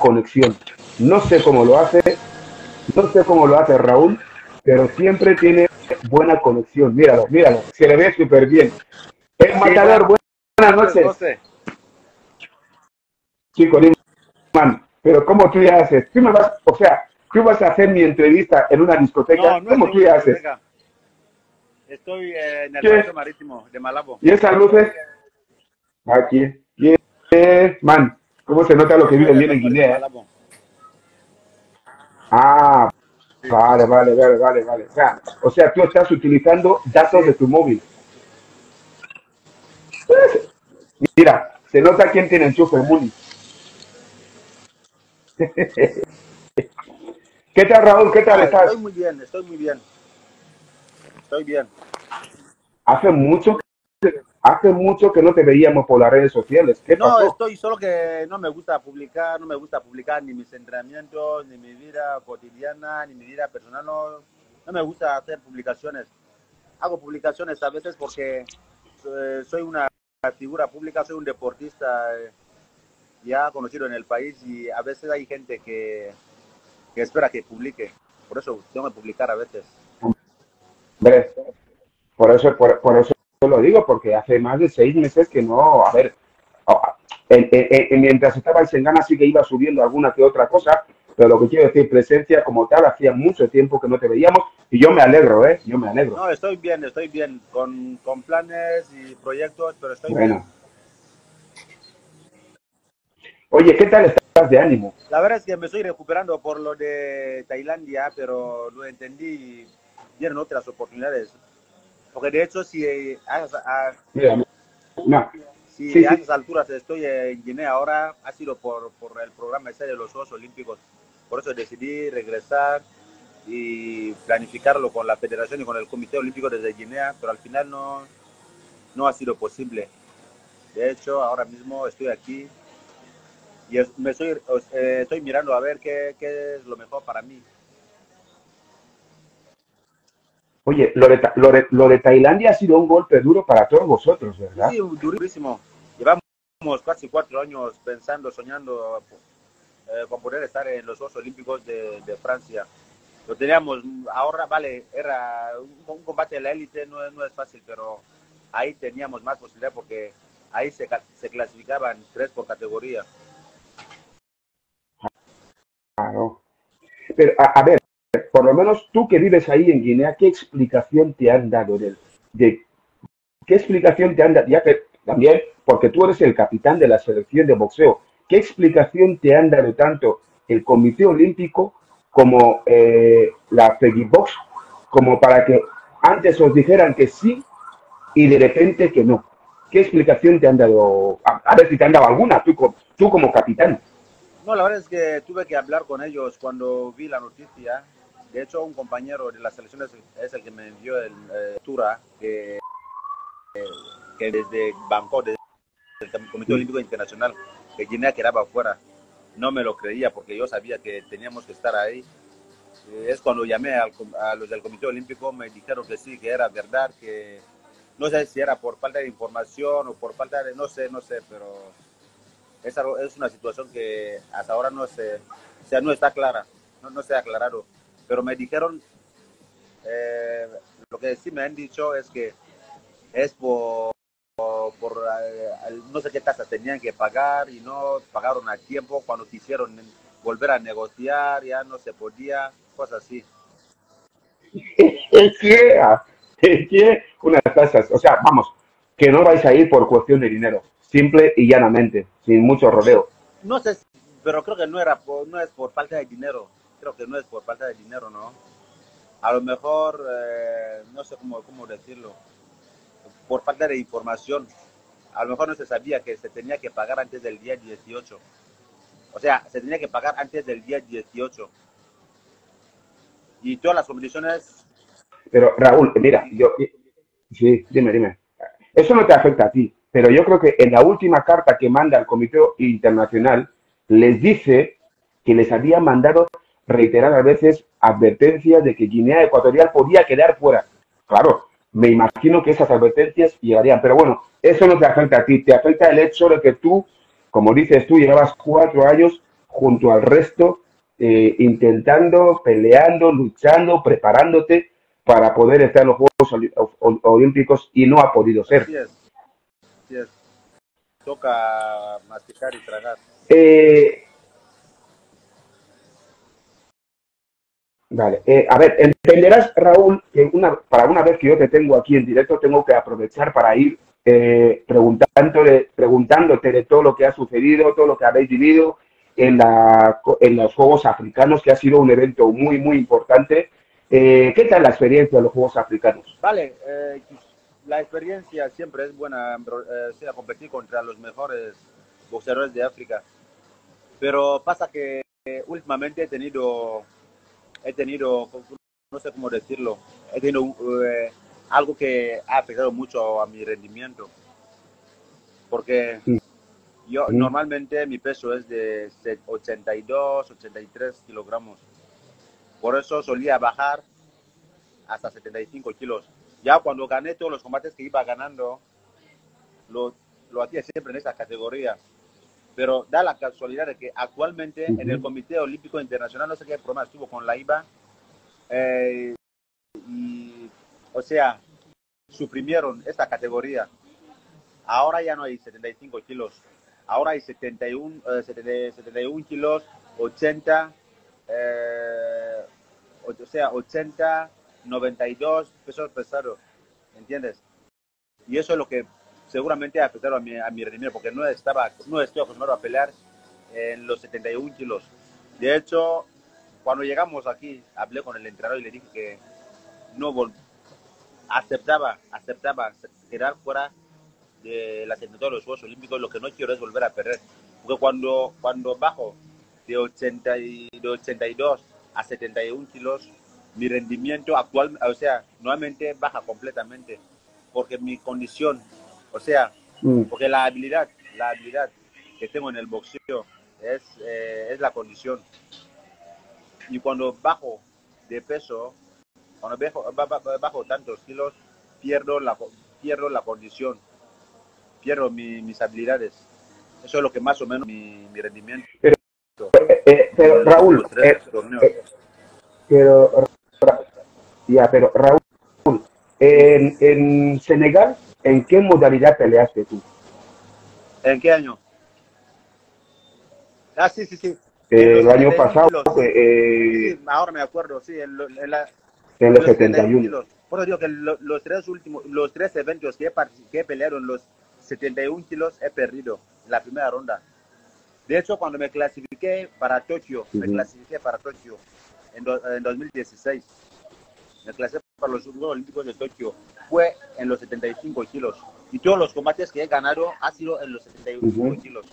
conexión. No sé cómo lo hace, no sé cómo lo hace Raúl, pero siempre tiene buena conexión. Míralo, míralo, se le ve súper bien. El matador, buenas noches. Chico, man, pero ¿cómo tú ya haces? Tú me vas, o sea, tú vas a hacer mi entrevista en una discoteca, ¿cómo tú ya haces? Estoy en el puerto marítimo de Malabo. ¿Y esas luces? Aquí. man, ¿cómo se nota lo que vive bien en Guinea? Ah, vale, vale, vale, vale, vale. O sea, o sea, tú estás utilizando datos de tu móvil. Mira, se nota quién tiene enchufe, Muni. ¿Qué tal, Raúl? ¿Qué tal estás? Estoy muy bien, estoy muy bien. Estoy bien. Hace mucho que, hace mucho que no te veíamos por las redes sociales. ¿Qué no, pasó? estoy solo que no me gusta publicar, no me gusta publicar ni mis entrenamientos, ni mi vida cotidiana, ni mi vida personal. No, no me gusta hacer publicaciones. Hago publicaciones a veces porque eh, soy una figura pública, soy un deportista eh, ya conocido en el país y a veces hay gente que, que espera que publique. Por eso tengo que publicar a veces. Por eso, por, por eso lo digo, porque hace más de seis meses que no, a ver, en- en- en- mientras estabais en Ghana sí que iba subiendo alguna que otra cosa, pero lo que quiero decir, presencia como tal, hacía mucho tiempo que no te veíamos y yo me alegro, ¿eh? Yo me alegro. No, estoy bien, estoy bien, con, con planes y proyectos, pero estoy Bueno. bien. Oye, ¿qué tal estás de ánimo? La verdad es que me estoy recuperando por lo de Tailandia, pero lo entendí y dieron otras oportunidades. Porque de hecho, si a, a- Mira, no, si Sí, a sí. esas alturas estoy en Guinea ahora, ha sido por, por el programa ese de los Juegos Olímpicos. Por eso decidí regresar y planificarlo con la federación y con el Comité Olímpico desde Guinea, pero al final no, no ha sido posible. De hecho, ahora mismo estoy aquí y me estoy, eh, estoy mirando a ver qué, qué es lo mejor para mí. Oye, lo de, lo, de, lo de Tailandia ha sido un golpe duro para todos vosotros, ¿verdad? Sí, durísimo. Llevamos casi cuatro años pensando, soñando eh, con poder estar en los Juegos Olímpicos de, de Francia. Lo teníamos, ahora vale, era un, un combate de la élite, no, es- no es fácil, pero ahí teníamos más posibilidad porque ahí se, se clasificaban tres por categoría. Claro. Pero, a, a ver, por lo menos tú que vives ahí en Guinea, ¿qué explicación te han dado de, de qué explicación te han dado? Ya que también, porque tú eres el capitán de la selección de boxeo, ¿qué explicación te han dado tanto el Comité Olímpico como eh, la Box, como para que antes os dijeran que sí y de repente que no? ¿Qué explicación te han dado? A, ver si te han dado alguna, tú, tú como capitán. No, la verdad es que tuve que hablar con ellos cuando vi la noticia. De hecho, un compañero de la selección es, el que me envió el eh, Tura, que, que desde Bangkok, desde el Comité Olímpico Internacional, que Guinea quedaba fuera. No me lo creía porque yo sabía que teníamos que estar ahí. Eh, Es cuando llamé al a los del Comité Olímpico, me dijeron que sí, que era verdad, que no sé si era por falta de información o por falta de, no sé, no sé, pero es, algo- es una situación que hasta ahora no se, o sea, no está clara, no, no se ha aclarado. Pero me dijeron, eh, lo que sí me han dicho es que es por, por, por, eh, no sé qué tasas tenían que pagar y no pagaron a tiempo cuando quisieron volver a negociar, ya no se podía, cosas así. ¿Qué? Unas tasas. O sea, vamos, que no vais a ir por cuestión de dinero. Simple y llanamente, sin mucho rodeo. No sé, pero creo que no era por, no es por falta de dinero. Creo que no es por falta de dinero, ¿no? A lo mejor, eh, no sé cómo, cómo decirlo, por falta de información. A lo mejor no se sabía que se tenía que pagar antes del día 18. O sea, se tenía que pagar antes del día 18. Y todas las competiciones, Pero Raúl, mira, yo... Sí, dime, dime. Eso no te afecta a ti, pero yo creo que en la última carta que manda el Comité Internacional les dice que les había mandado reiteradas veces advertencias de que Guinea Ecuatorial podía quedar fuera. Claro, me imagino que esas advertencias llegarían, pero bueno, eso no te afecta a ti, te afecta el hecho de que tú, como dices tú, llevabas cuatro años junto al resto, eh, intentando, peleando, luchando, preparándote para poder estar en los Juegos Olímpicos y no ha podido ser. Así es. Así es. Toca masticar y tragar. Eh, Vale. Eh, a ver, entenderás, Raúl, que una, para una vez que yo te tengo aquí en directo, tengo que aprovechar para ir eh, preguntándote, de todo lo que ha sucedido, todo lo que habéis vivido en, la, en los Juegos Africanos, que ha sido un evento muy, muy importante. Eh, ¿Qué tal la experiencia de los Juegos Africanos? Vale, eh, la experiencia siempre es buena, sea, competir contra los mejores boxeadores de África. Pero pasa que últimamente he tenido he tenido, no sé cómo decirlo, he tenido eh, algo que ha afectado mucho a mi rendimiento. Porque yo normalmente mi peso es de 82, 83 kilogramos. Por eso solía bajar hasta 75 kilos. Ya cuando gané todos los combates que iba ganando, lo, lo hacía siempre en esa categoría pero da la casualidad de que actualmente en el Comité Olímpico Internacional, no sé qué problema estuvo con la IVA, eh, y, o sea, suprimieron esta categoría. Ahora ya no hay 75 kilos, ahora hay 71, 71 eh, kilos, 80, eh, o sea, 80, 92 pesos pesados, ¿entiendes? Y eso es lo que seguramente afectaron a mi, a mi rendimiento porque no estaba, no estoy acostumbrado a pelear en los 71 kilos. De hecho, cuando llegamos aquí, hablé con el entrenador y le dije que no aceptaba, aceptaba quedar fuera de la de los Juegos Olímpicos. Lo que no quiero es volver a perder. Porque cuando, cuando bajo de, 80 de 82 a 71 kilos, mi rendimiento actual, o sea, nuevamente baja completamente. Porque mi condición o sea, mm. porque la habilidad, la habilidad que tengo en el boxeo es, eh, es la condición. Y cuando bajo de peso, cuando bajo, bajo tantos kilos, pierdo la, pierdo la condición, pierdo mis habilidades. Eso es lo que más o menos mi, mi rendimiento. Pero, eh, pero Raúl, eh, pero, ya, pero Raúl, en, en Senegal ¿En qué modalidad peleaste tú? ¿En qué año? Ah, sí, sí, sí. Eh, el año pasado. Eh, sí, ahora me acuerdo, sí, en, en, la, en los 71. Por eso digo que los tres últimos, los tres eventos que que en los 71 kilos he perdido la primera ronda. De hecho, cuando me clasifiqué para Tokio, me clasifiqué para Tokio en, en 2016. Me clasifiqué para los Juegos Olímpicos de Tokio fue en los 75 kilos. Y todos los combates que he ganado ha sido en los 75 kilos.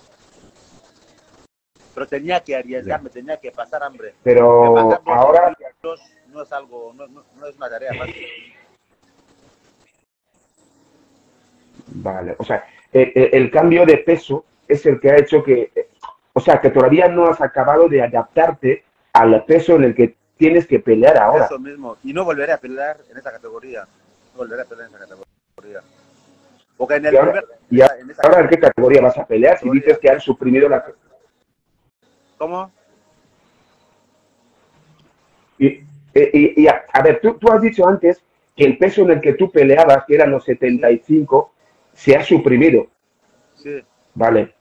Pero tenía que arriesgarme, tenía que pasar hambre. Pero ahora... No es algo, no, no, es una tarea fácil. Vale, o sea, el, el, cambio de peso es el que ha hecho que, o sea, que todavía no has acabado de adaptarte al peso en el que tienes que pelear ahora. Eso mismo, y no volveré a pelear en esa categoría volver a pelear en esa categoría. Porque en el ¿Y ahora, en, esa ahora en qué categoría vas a pelear si dices que han suprimido la... ¿Cómo? Y, y, y a, a, ver, tú, tú has dicho antes que el peso en el que tú peleabas, que eran los 75, se ha suprimido. Sí. Vale.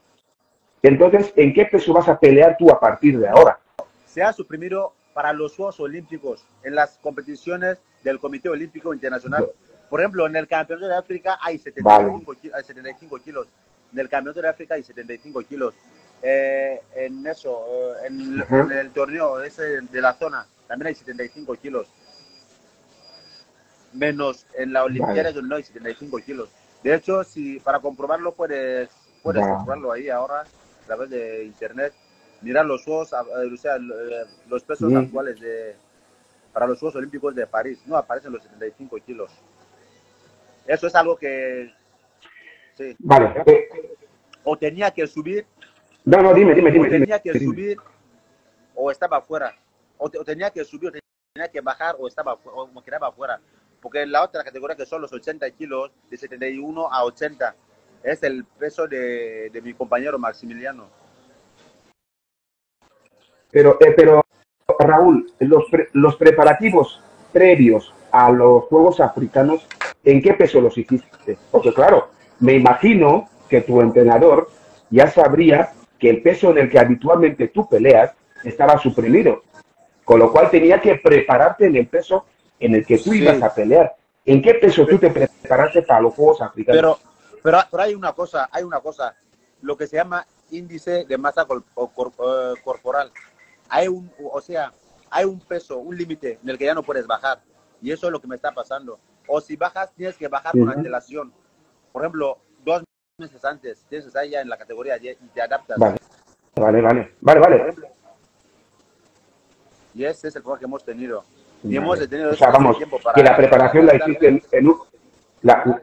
Entonces, ¿en qué peso vas a pelear tú a partir de ahora? Se ha suprimido para los Juegos Olímpicos, en las competiciones del Comité Olímpico Internacional. Por ejemplo, en el Campeonato de África hay 75, hay 75 kilos. En el Campeonato de África hay 75 kilos. Eh, en eso, eh, en, el torneo ese de la zona, también hay 75 kilos. Menos en la Olimpiada donde no hay 75 kilos. De hecho, si para comprobarlo puedes, puedes comprobarlo ahí ahora a través de internet mirar los juegos, o sea, eh, los pesos actuales de, para los Juegos Olímpicos de París. No aparecen los 75 kilos. Eso es algo que... Sí. Vale. O tenía que subir. No, no, dime, dime, dime. O tenía que subir o estaba afuera. O, tenía que subir o tenía que bajar o estaba o quedaba afuera. Porque la otra categoría que son los 80 kilos, de 71 a 80, es el peso de, de mi compañero Maximiliano. Pero, eh, pero Raúl, los, pre- los preparativos previos a los Juegos Africanos, ¿en qué peso los hiciste? Porque claro, me imagino que tu entrenador ya sabría que el peso en el que habitualmente tú peleas estaba suprimido, con lo cual tenía que prepararte en el peso en el que tú Sí. ibas a pelear. ¿En qué peso tú te preparaste para los Juegos Africanos? Pero, pero, pero hay una cosa, hay una cosa, lo que se llama índice de masa eh, corporal. Hay un, o sea, hay un peso, un límite en el que ya no puedes bajar. Y eso es lo que me está pasando. O si bajas, tienes que bajar con Ujú. antelación. Por ejemplo, dos meses antes, tienes que estar ya en la categoría y te adaptas. Vale, vale, vale, vale, vale. Y ese es el problema que hemos tenido. Y Vale. hemos tenido O sea, vamos, tiempo para que la preparación la hiciste en, en un... la-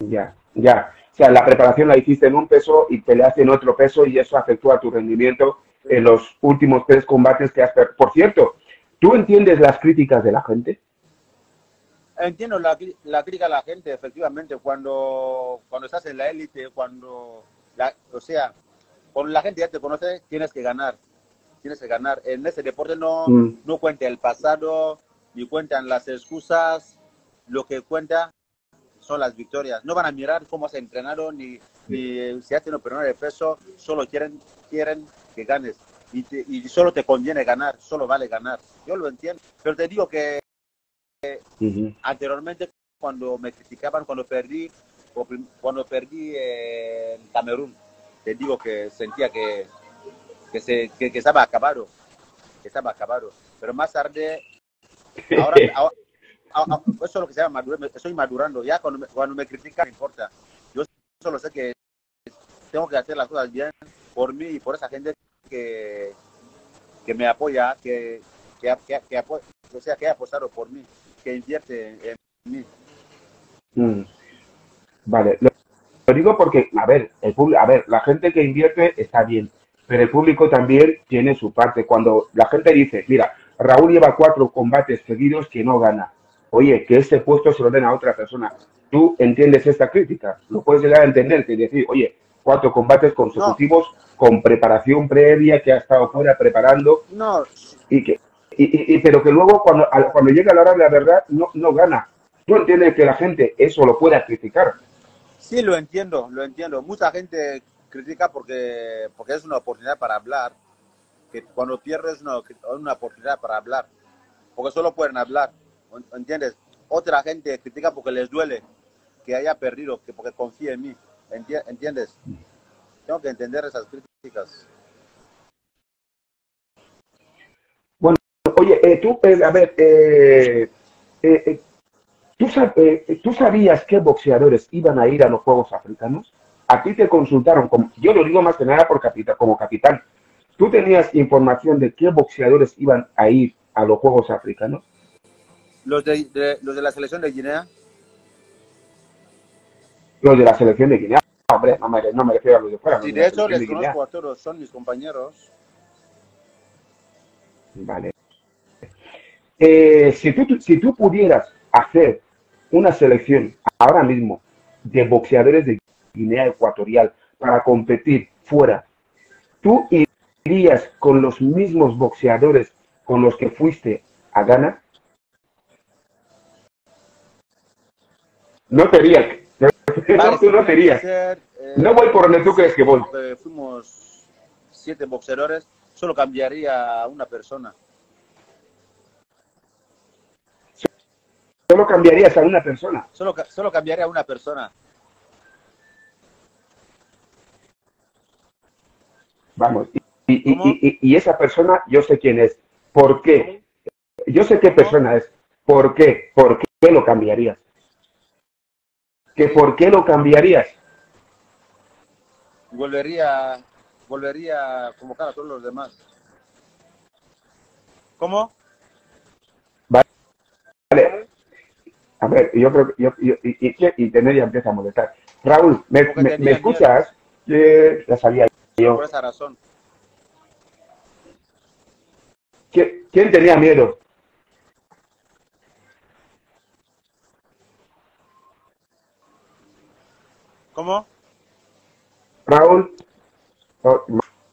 ya, ya. O sea, la preparación la hiciste en un peso y peleaste en otro peso y eso afectó a tu rendimiento en los últimos tres combates que has... per- Por cierto, ¿tú entiendes las críticas de la gente? Entiendo la, la crítica de la gente, efectivamente, cuando, cuando estás en la élite, cuando, la, o sea, cuando la gente ya te conoce, tienes que ganar, tienes que ganar. En ese deporte no, Mm. no cuenta el pasado, ni cuentan las excusas, lo que cuenta son las victorias. No van a mirar cómo has entrenado, ni, ni si has tenido perder de peso, solo quieren, quieren que ganes. Y, te- y solo te conviene ganar, solo vale ganar. Yo lo entiendo, pero te digo que Ujú. anteriormente cuando me criticaban cuando perdí o cuando perdí eh, en Camerún te digo que sentía que que, se, que, que estaba acabado que estaba acabado pero más tarde ahora, ahora- ahora- eso es lo que se llama madurar estoy madurando ya cuando me, cuando me critican no importa yo solo sé que tengo que hacer las cosas bien por mí y por esa gente que que me apoya que que, que, que o sea que ha apostado por mí que invierte en, mí Mm. Vale, lo, lo digo porque, a ver, el a ver, la gente que invierte está bien, pero el público también tiene su parte. Cuando la gente dice, mira, Raúl lleva cuatro combates seguidos que no gana, oye, que este puesto se lo den a otra persona. ¿Tú entiendes esta crítica? Lo puedes llegar a entender, que decir, oye, cuatro combates consecutivos con preparación previa, que ha estado fuera preparando, no y que y, y- pero que luego cuando cuando llega la hora de la verdad no, no gana. Tú entiendes que la gente eso lo pueda criticar. Sí, lo entiendo, lo entiendo. Mucha gente critica porque, porque es una oportunidad para hablar, que cuando pierdes es una, una oportunidad para hablar, porque solo pueden hablar, ¿entiendes? Otra gente critica porque les duele que haya perdido, que porque confía en mí, enti- ¿entiendes? Tengo que entender esas críticas. Oye, eh, tú, eh, a ver, eh, eh, eh, ¿tú, sab- ¿tú sabías qué boxeadores iban a ir a los Juegos Africanos? A ti te consultaron, como, yo lo digo más que nada por capita- como capitán. ¿Tú tenías información de qué boxeadores iban a ir a los Juegos Africanos? Los de, de- los de la selección de Guinea, Los de la selección de Guinea. Hombre, no me, no me refiero a los de fuera. y de hecho les de Guinea. conozco a todos, son mis compañeros. Vale. Eh, si, tú, si tú pudieras hacer una selección ahora mismo de boxeadores de Guinea Ecuatorial para competir fuera, ¿tú irías con los mismos boxeadores con los que fuiste a Ghana? No te irías. No, tú no te irías. Ser, eh, No voy por donde tú crees que voy. eh, fuimos siete boxeadores, solo cambiaría a una persona. Solo cambiarías a una persona. Solo, solo cambiaría a una persona. Vamos, y, y- y- y- esa persona yo sé quién es. ¿Por qué? Yo sé qué persona es. ¿Por qué? ¿Por qué lo cambiarías? ¿Que por qué lo cambiarías? Volvería, volvería a convocar a todos los demás. ¿Cómo? Vale. A ver, yo creo que yo, yo- y, y, y tener ya empieza a molestar. Raúl, ¿me, me- escuchas? Eh, ya sabía yo. Por esa razón. ¿Qui- ¿Quién tenía miedo? ¿Cómo? Raúl, Oh,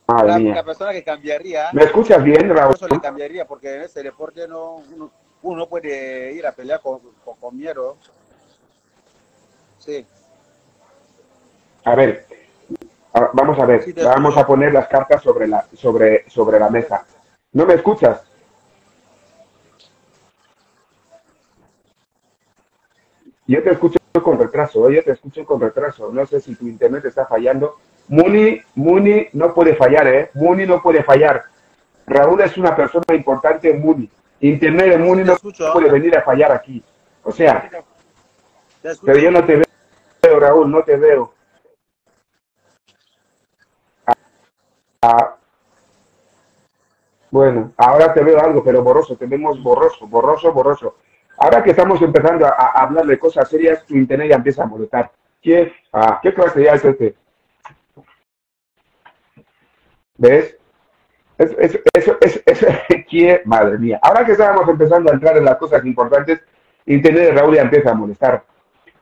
madre La mía. única persona que cambiaría, ¿Me escuchas bien, Raúl? eso le cambiaría, porque en este deporte no, uno, uno no puede ir a pelear con, con, con miedo. Sí. A ver, vamos a ver, Sí, vamos a poner las cartas sobre la, sobre, sobre la mesa. ¿No me escuchas? Yo te escucho con retraso, ¿eh? yo te escucho con retraso. No sé si tu internet está fallando. Muni, Muni no puede fallar, ¿eh? Muni no puede fallar. Raúl es una persona importante en Muni. Internet de Muni no escucho. puede venir a fallar aquí. O sea, pero yo no te veo, Raúl, no te veo. Ah, bueno, ahora te veo algo, pero borroso, te vemos borroso, borroso, borroso. Ahora que estamos empezando a, hablar de cosas serias, tu internet ya empieza a molestar. ¿Qué, ah, ¿qué clase ya es este? ¿Ves? Eso, eso- ¿qué? madre mía. Ahora que estábamos empezando a entrar en las cosas importantes, internet de Raúl ya empieza a molestar.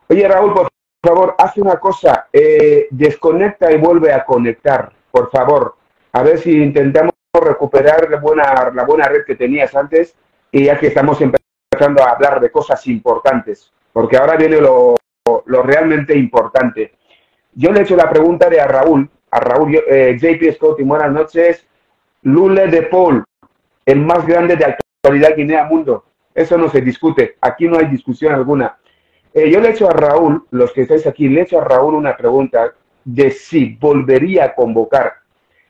Oye, Raúl, por favor, haz una cosa, eh, desconecta y vuelve a conectar, por favor. A ver si intentamos recuperar la buena, la buena red que tenías antes y ya que estamos empezando a hablar de cosas importantes, porque ahora viene lo, lo realmente importante. Yo le he hecho la pregunta de a Raúl, a Raúl, eh, JP Scott, y buenas noches. Lule de Paul, el más grande de actualidad Guinea Mundo. Eso no se discute, aquí no hay discusión alguna. Eh, yo le he hecho a Raúl, los que estáis aquí, le he hecho a Raúl una pregunta de si volvería a convocar,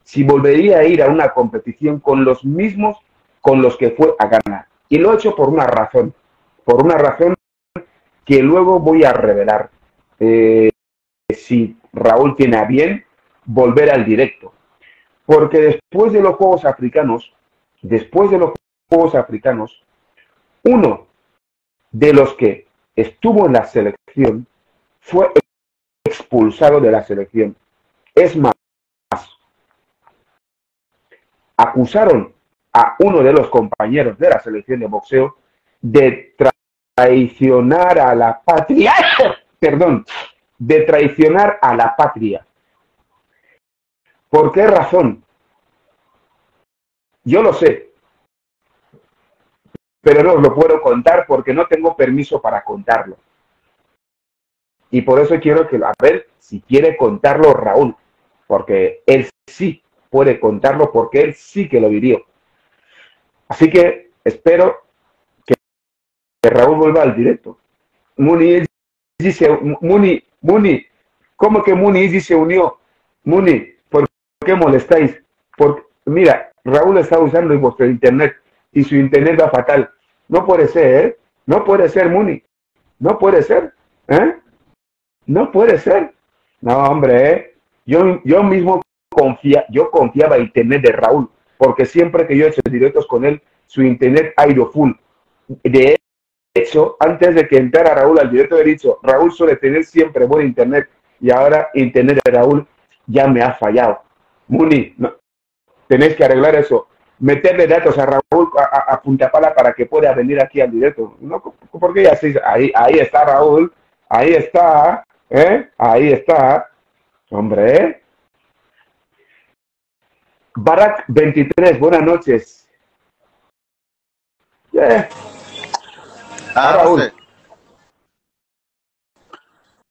si volvería a ir a una competición con los mismos con los que fue a ganar. Y lo he hecho por una razón, por una razón que luego voy a revelar. Eh, si Raúl tiene a bien volver al directo. Porque después de los Juegos Africanos, después de los Juegos Africanos, uno de los que estuvo en la selección fue expulsado de la selección. Es más, acusaron a uno de los compañeros de la selección de boxeo de traicionar a la patria, perdón, de traicionar a la patria. ¿Por qué razón? Yo lo sé, pero no os lo puedo contar porque no tengo permiso para contarlo. Y por eso quiero que, a ver si quiere contarlo Raúl, porque él sí puede contarlo porque él sí que lo vivió. Así que espero que, Raúl vuelva al directo. Muni dice, Muni, Muni, ¿cómo que Muni se unió? Muni, ¿por qué molestáis? Porque, mira, Raúl está usando vuestro internet y su internet va fatal. No puede ser, ¿eh? No puede ser, Muni. No puede ser, ¿eh? No puede ser. No, hombre, ¿eh? Yo, yo mismo confía, yo confiaba en internet de Raúl, porque siempre que yo he hecho directos con él, su internet ha ido full. De hecho, antes de que entrara Raúl al directo, he dicho, Raúl suele tener siempre buen internet, y ahora internet de Raúl ya me ha fallado. Muni, no, tenéis que arreglar eso. Meterle datos a Raúl a, a, a punta pala para que pueda venir aquí al directo. No, porque ya sí, ahí, ahí está Raúl, ahí está, ¿eh? Ahí está. Hombre, Barak 23, buenas noches. Yeah. Ah, Raúl.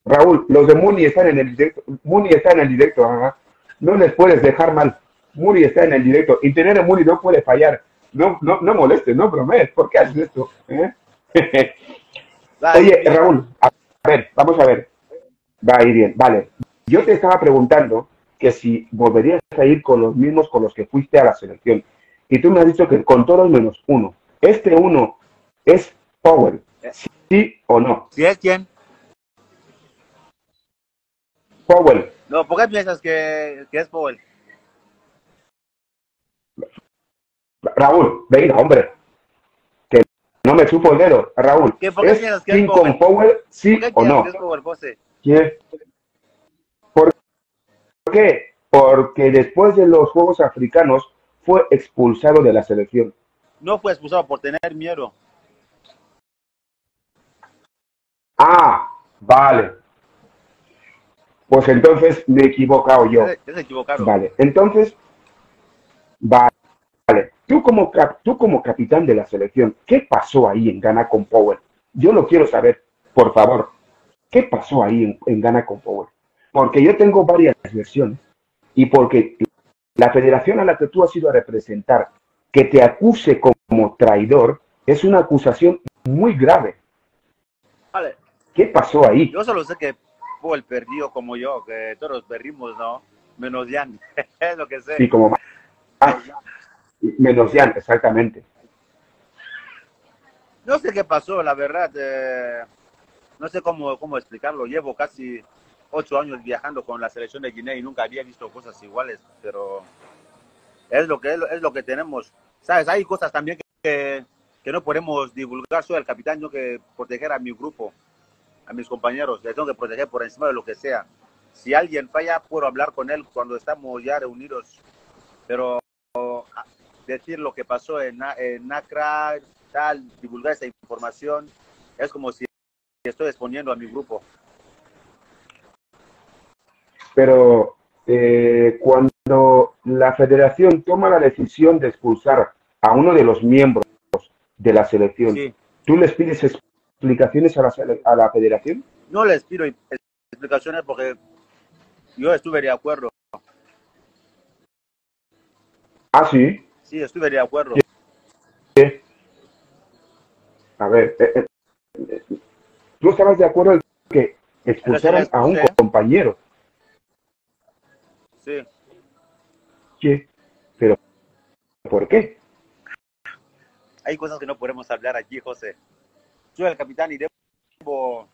Raúl, los de Muni están en el directo. Muni está en el directo, ajá. No les puedes dejar mal. Muni está en el directo. Internet de Muni no puede fallar. No, no, no molestes, no bromees. ¿Por qué haces esto? ¿Eh? Oye. Raúl, a ver, vamos a ver. Va a ir bien, vale. Yo te estaba preguntando que si volverías a ir con los mismos con los que fuiste a la selección. Y tú me has dicho que con todos menos uno. Este uno es Powell. ¿Sí o no? ¿Sí es quién? Powell. No, ¿por qué piensas que, que es Powell? Raúl, venga, hombre. Que no me supo el dedo. Raúl, ¿Qué- por qué ¿es piensas que es King Powell? Kong Powell, sí ¿Por qué o no? que es Powell, José? ¿Quién? ¿Por qué? Porque después de los Juegos Africanos fue expulsado de la selección. No fue expulsado por tener miedo. Ah, vale. Pues entonces me he equivocado yo. Es, equivocado. Vale, entonces, vale. Tú como, cap- tú como capitán de la selección, ¿qué pasó ahí en Ghana con Power? Yo lo quiero saber, por favor. ¿Qué pasó ahí en, en Ghana con Power? Porque yo tengo varias versiones y porque la federación a la que tú has ido a representar, que te acuse como traidor, es una acusación muy grave. Vale, ¿Qué pasó ahí? yo solo sé que Paul perdió como yo, que todos perdimos, ¿no? Menos Jan, es lo que sé. Sí, como más. Menos Jan, exactamente. No sé qué pasó, la verdad. eh, no sé cómo, cómo explicarlo. Llevo casi ocho años viajando con la selección de Guinea y nunca había visto cosas iguales, pero es lo que es, lo- que tenemos. ¿Sabes? Hay cosas también que, que no podemos divulgar. Soy el capitán, yo que proteger a mi grupo, a mis compañeros. Les tengo que proteger por encima de lo que sea. Si alguien falla, puedo hablar con él cuando estamos ya reunidos. Pero ah, decir lo que pasó en, en Nacra, tal, divulgar esa información, es como si estoy exponiendo a mi grupo. Pero eh, cuando la federación toma la decisión de expulsar a uno de los miembros de la selección, Sí. ¿tú les pides explicaciones a la, a la federación? No les pido explicaciones porque yo estuve de acuerdo. Ah, sí. Sí, estuve de acuerdo. A ver, eh, eh, eh, ¿tú estabas de acuerdo en que expulsaran a un compañero? Sí. Pero, ¿por qué? Hay cosas que no podemos hablar aquí, José. Soy el capitán y debo...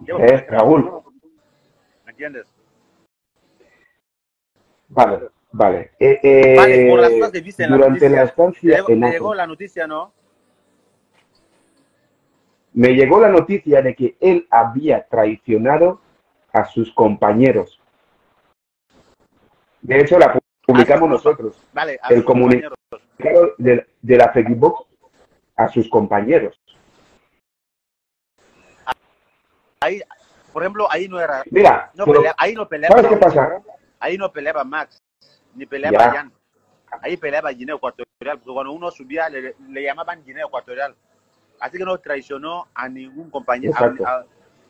debo Eh, Raúl. ¿Me entiendes? Vale, vale. Eh, eh, Vale, por las cosas que viste en la durante noticia. la ¿Te estancia te llegó la noticia, no? me llegó la noticia de que él había traicionado a sus compañeros. De hecho, la pu- publicamos Ah, nosotros, Vale, a El sus comuni- compañeros. claro, de, de la Fegibox a sus compañeros. Ahí, por ejemplo, ahí no era... Mira, No pero, pelea- ahí no peleaba ¿sabes qué pasa? ahí no peleaba Max, ni peleaba Ya. Jan. Ahí peleaba Guinea Ecuatorial, porque cuando uno subía le, le llamaban Guinea Ecuatorial. Así que no traicionó a ningún compañero, a- a-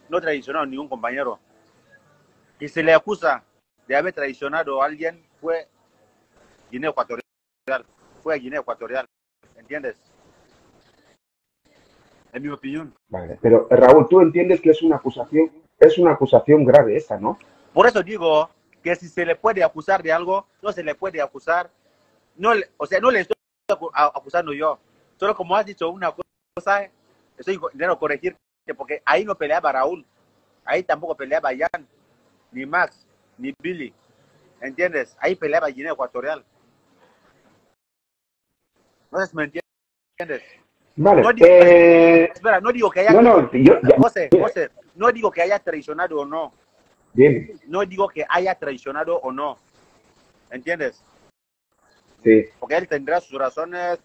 no traicionó a ningún compañero. Y se le acusa de haber traicionado a alguien, fue Guinea Ecuatorial, fue Guinea Ecuatorial, ¿entiendes? En mi opinión. Vale, pero Raúl, tú entiendes que es una acusación, es una acusación grave esa, ¿no? Por eso digo que si se le puede acusar de algo, no se le puede acusar. No, o sea, no le estoy acusando yo. Solo como has dicho una cosa, estoy intentando corregir, que porque ahí no peleaba Raúl. Ahí tampoco peleaba Jan, ni Max, ni Billy. ¿Entiendes? Ahí peleaba Guinea Ecuatorial. Si me entiendes. Vale, No digo- eh, Espera, no digo que haya... no, no, yo, ya, José, José, no digo que haya traicionado o no. bien, No digo que haya traicionado o no. ¿Entiendes? sí, porque él tendrá sus razones,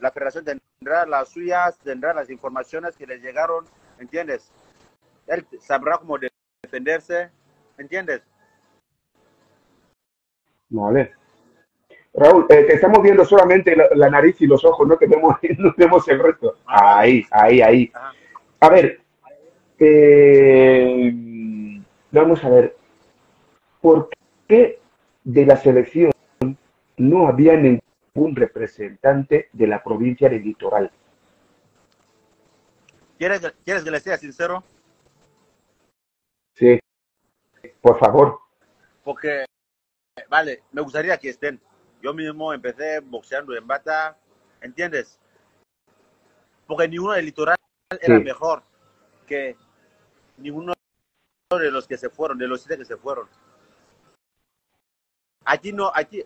la federación tendrá las suyas, tendrá las informaciones que le llegaron, ¿entiendes? Él sabrá cómo de- defenderse, ¿entiendes? Vale. Raúl, eh, te estamos viendo solamente la, la nariz y los ojos, no te vemos, no vemos el resto. Ahí, ahí, ahí. A ver, eh, vamos a ver, ¿por qué de la selección no había ningún representante de la provincia de Litoral? ¿Quieres, que- ¿Quieres que le sea sincero? Sí, por favor. Porque, vale, me gustaría que estén. Yo mismo empecé boxeando en bata, ¿entiendes? Porque ninguno del litoral era mejor que ninguno de los que se fueron, de los siete que se fueron. Aquí no, aquí,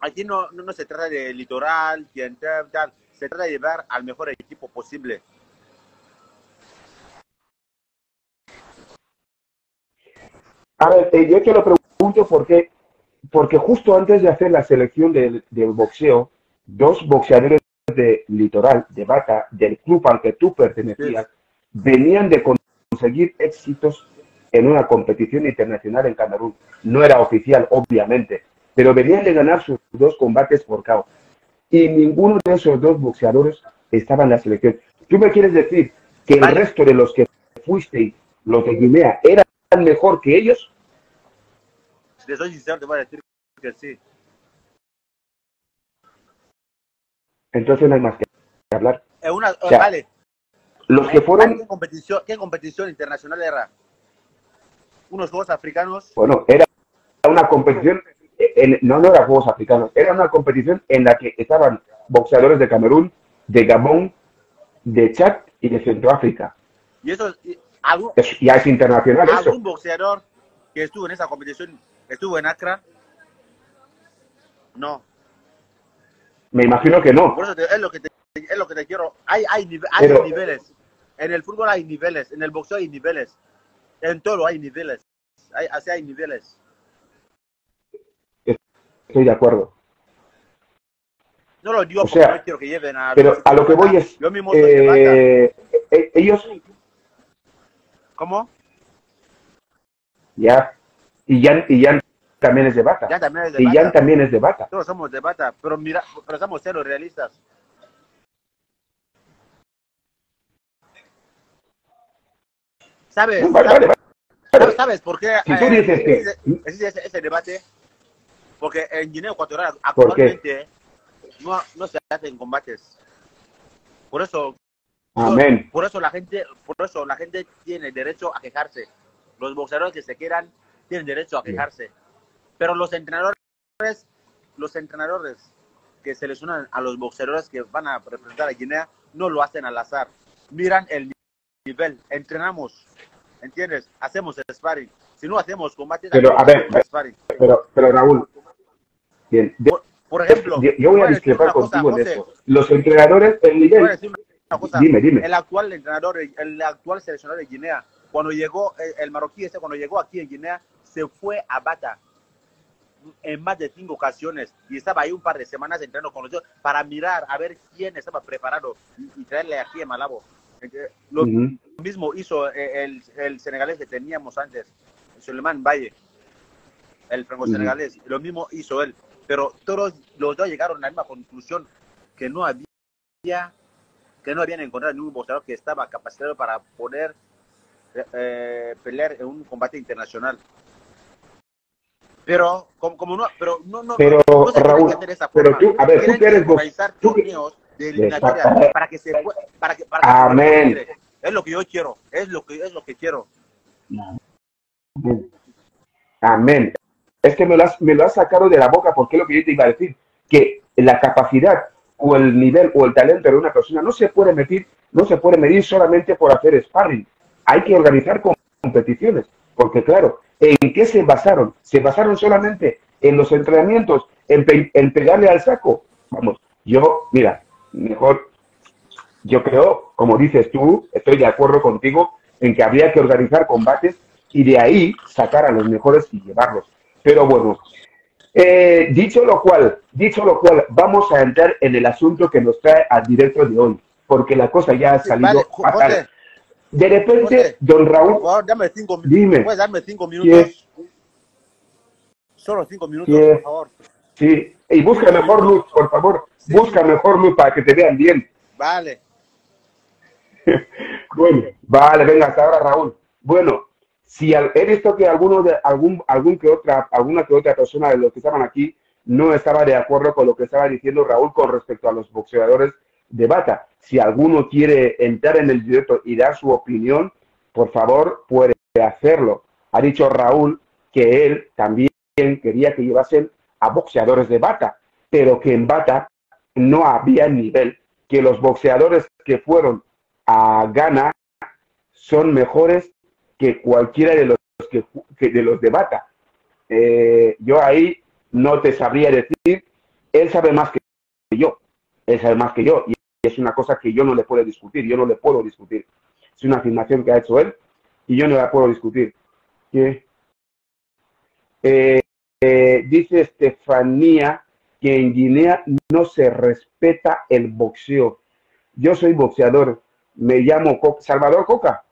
aquí no, no, no se trata de litoral, quien tal, tal. se trata de llevar al mejor equipo posible. A ver, eh, yo te lo pregunto porque, porque justo antes de hacer la selección del, del boxeo, dos boxeadores de Litoral, de Bata, del club al que tú pertenecías, venían de conseguir éxitos en una competición internacional en Camerún. No era oficial, obviamente, pero venían de ganar sus dos combates por KO. Y ninguno de esos dos boxeadores estaba en la selección. ¿Tú me quieres decir que el resto de los que fuiste, los de Guinea, eran mejor que ellos? Si te soy sincero, te voy a decir que sí. Entonces no hay más que hablar. Una, sea, vale. Los que fueron, ¿Qué competición, ¿Qué competición internacional era? Unos juegos africanos. bueno, era una competición, en- no, no era Juegos Africanos, era una competición en la que estaban boxeadores de Camerún, de Gabón, de Chad y de Centroáfrica. Y eso, y algún, ya es internacional eso. algún boxeador que estuvo en esa competición estuvo en Accra. No. Me imagino que no. Por eso te- es lo que te, es lo que te quiero. Hay, hay, hay Pero- niveles. En el fútbol hay niveles. En el boxeo hay niveles. En todo hay niveles. Hay, así hay niveles. Estoy de acuerdo. No lo digo O porque sea, no quiero que lleven a. Pero a lo que voy es, Yo mismo eh, eh, ellos ¿Cómo? ya, y Jan, y Jan también es de bata. Ya también es de Y bata. Jan también es de bata. Todos somos de bata. Pero mira, pero somos cero realistas. ¿Sabes? Vale, vale, vale. ¿Sabes, sabes por qué Si tú eh, dices que- ese, ese debate? Porque en Guinea Ecuatorial ¿Por actualmente no, no se hacen combates. Por eso, Amén. por eso la gente, por eso la gente tiene derecho a quejarse. Los boxeadores que se quieran tienen derecho a quejarse. Pero los entrenadores, los entrenadores que seleccionan a los boxeadores que van a representar a Guinea no lo hacen al azar. Miran el nivel, entrenamos, ¿entiendes? Hacemos sparring. Si no hacemos combates, Pero, a ver, sparring. Pero, pero Raúl, bien, de- Por, por ejemplo, yo, yo voy a discrepar cosa, contigo en José, eso. Los entrenadores, el nivel, cosa. dime, dime. El actual entrenador, el actual seleccionador de Guinea, cuando llegó, el, el marroquí ese, cuando llegó aquí en Guinea, se fue a Bata en más de cinco ocasiones y estaba ahí un par de semanas entrenando con nosotros para mirar a ver quién estaba preparado y, y traerle aquí a Malabo. Eh, Lo mismo hizo eh, el, el senegalés que teníamos antes, Suleiman Valle, el franco-senegalés. Lo mismo hizo él. Pero todos los dos llegaron a la misma conclusión, que no había, que no habían encontrado ningún boxeador que estaba capacitado para poder eh, pelear en un combate internacional. Pero como, como no, pero no, no, Pero, no se Raúl, que hacer esa pero forma. tú, a ver, tú que eres organizar tú que- de eliminatoria para que se para que para que Amén. Es lo que yo quiero, es lo que es lo que quiero. Amén. Es que me lo, has, me lo has sacado de la boca porque es lo que yo te iba a decir, que la capacidad o el nivel o el talento de una persona no se puede medir, no se puede medir solamente por hacer sparring. Hay que organizar com- competiciones, porque claro, ¿en qué se basaron? ¿Se basaron solamente en los entrenamientos, en, pe- en pegarle al saco? Vamos, yo, mira, mejor, yo creo, como dices tú, estoy de acuerdo contigo en que habría que organizar combates y de ahí sacar a los mejores y llevarlos. Pero bueno, eh, dicho lo cual, dicho lo cual, vamos a entrar en el asunto que nos trae al directo de hoy, porque la cosa ya ha salido Vale, fatal. José, De repente, José. don por Raúl, favor, dame cinco minutos. Dime. ¿Puedes darme cinco minutos? Solo cinco minutos, Sí. por favor. sí, y busca mejor luz, por favor, Sí. busca mejor luz para que te vean bien. Vale. Bueno, vale, venga, hasta ahora Raúl. Bueno, si al- he visto que alguno de algún algún que otra alguna que otra persona de los que estaban aquí no estaba de acuerdo con lo que estaba diciendo Raúl con respecto a los boxeadores de bata. Si alguno quiere entrar en el directo y dar su opinión, por favor, puede hacerlo. Ha dicho Raúl que él también quería que llevasen a boxeadores de bata, pero que en bata no había nivel, que los boxeadores que fueron a Ghana son mejores que cualquiera de los que, de los de Bata. Eh, yo ahí no te sabría decir, él sabe más que yo, él sabe más que yo, es una cosa que yo no le puedo discutir, yo no le puedo discutir. Es una afirmación que ha hecho él y yo no la puedo discutir. Eh, eh, dice Estefanía que en Guinea no se respeta el boxeo. Yo soy boxeador, me llamo Salvador Coca.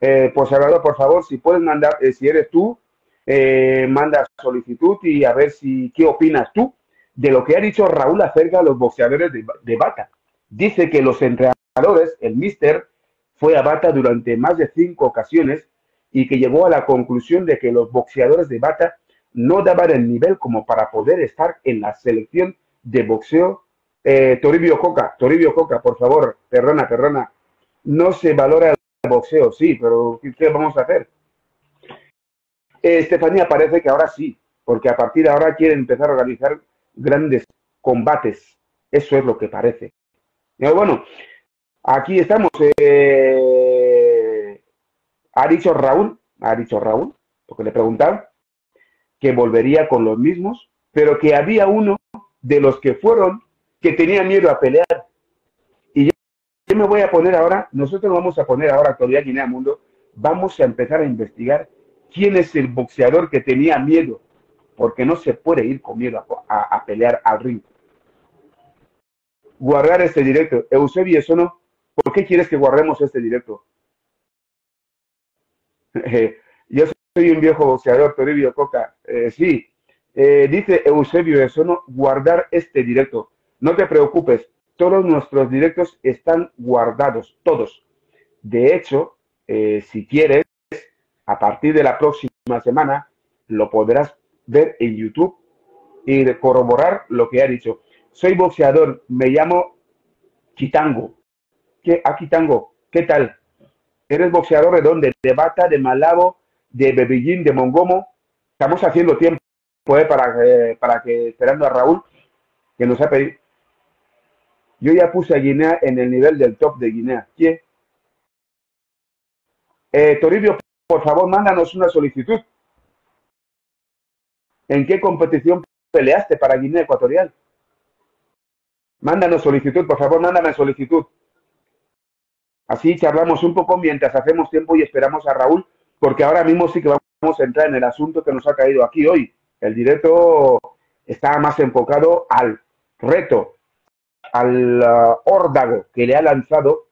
eh, pues Salvador, por favor, si puedes mandar, eh, si eres tú, manda solicitud y a ver si qué opinas tú de lo que ha dicho Raúl acerca de los boxeadores de Bata. Dice que los entrenadores, el Mister, fue a Bata durante más de cinco ocasiones y que llegó a la conclusión de que los boxeadores de Bata no daban el nivel como para poder estar en la selección de boxeo. Eh, Toribio Coca, Toribio Coca, por favor, perdona, perdona. No se valora el boxeo, sí, pero ¿qué vamos a hacer? Eh, Estefanía parece que ahora sí, porque a partir de ahora quieren empezar a organizar grandes combates. Eso es lo que parece. Bueno, aquí estamos. Eh, ha dicho Raúl, ha dicho Raúl, porque le preguntaron, que volvería con los mismos, pero que había uno de los que fueron que tenía miedo a pelear. Y yo, yo me voy a poner ahora, nosotros vamos a poner ahora Actualidad Guinea Mundo, vamos a empezar a investigar quién es el boxeador que tenía miedo, porque no se puede ir con miedo a, a pelear al ring. Guardar este directo. Eusebio, eso no. ¿Por qué quieres que guardemos este directo? yo soy un viejo boxeador, Toribio Coca. Eh, sí, eh, dice Eusebio eso no, guardar este directo. No te preocupes, todos nuestros directos están guardados, todos. De hecho, eh, si quieres, a partir de la próxima semana, lo podrás ver en YouTube y corroborar lo que ha dicho. Soy boxeador, me llamo Kitango. ¿Qué? Ah, ¿qué tal? ¿Eres boxeador de dónde? De Bata, de Malabo, de Bebillín, de Mongomo. Estamos haciendo tiempo eh, para, para que, esperando a Raúl, que nos ha pedido. Yo ya puse a Guinea en el nivel del top de Guinea. ¿Quién? Eh, Toribio, por favor, mándanos una solicitud. ¿En qué competición peleaste para Guinea Ecuatorial? Mándanos solicitud, por favor, mándame solicitud. Así charlamos un poco mientras hacemos tiempo y esperamos a Raúl, porque ahora mismo sí que vamos a entrar en el asunto que nos ha caído aquí hoy. El directo está más enfocado al reto, al uh, órdago que le ha lanzado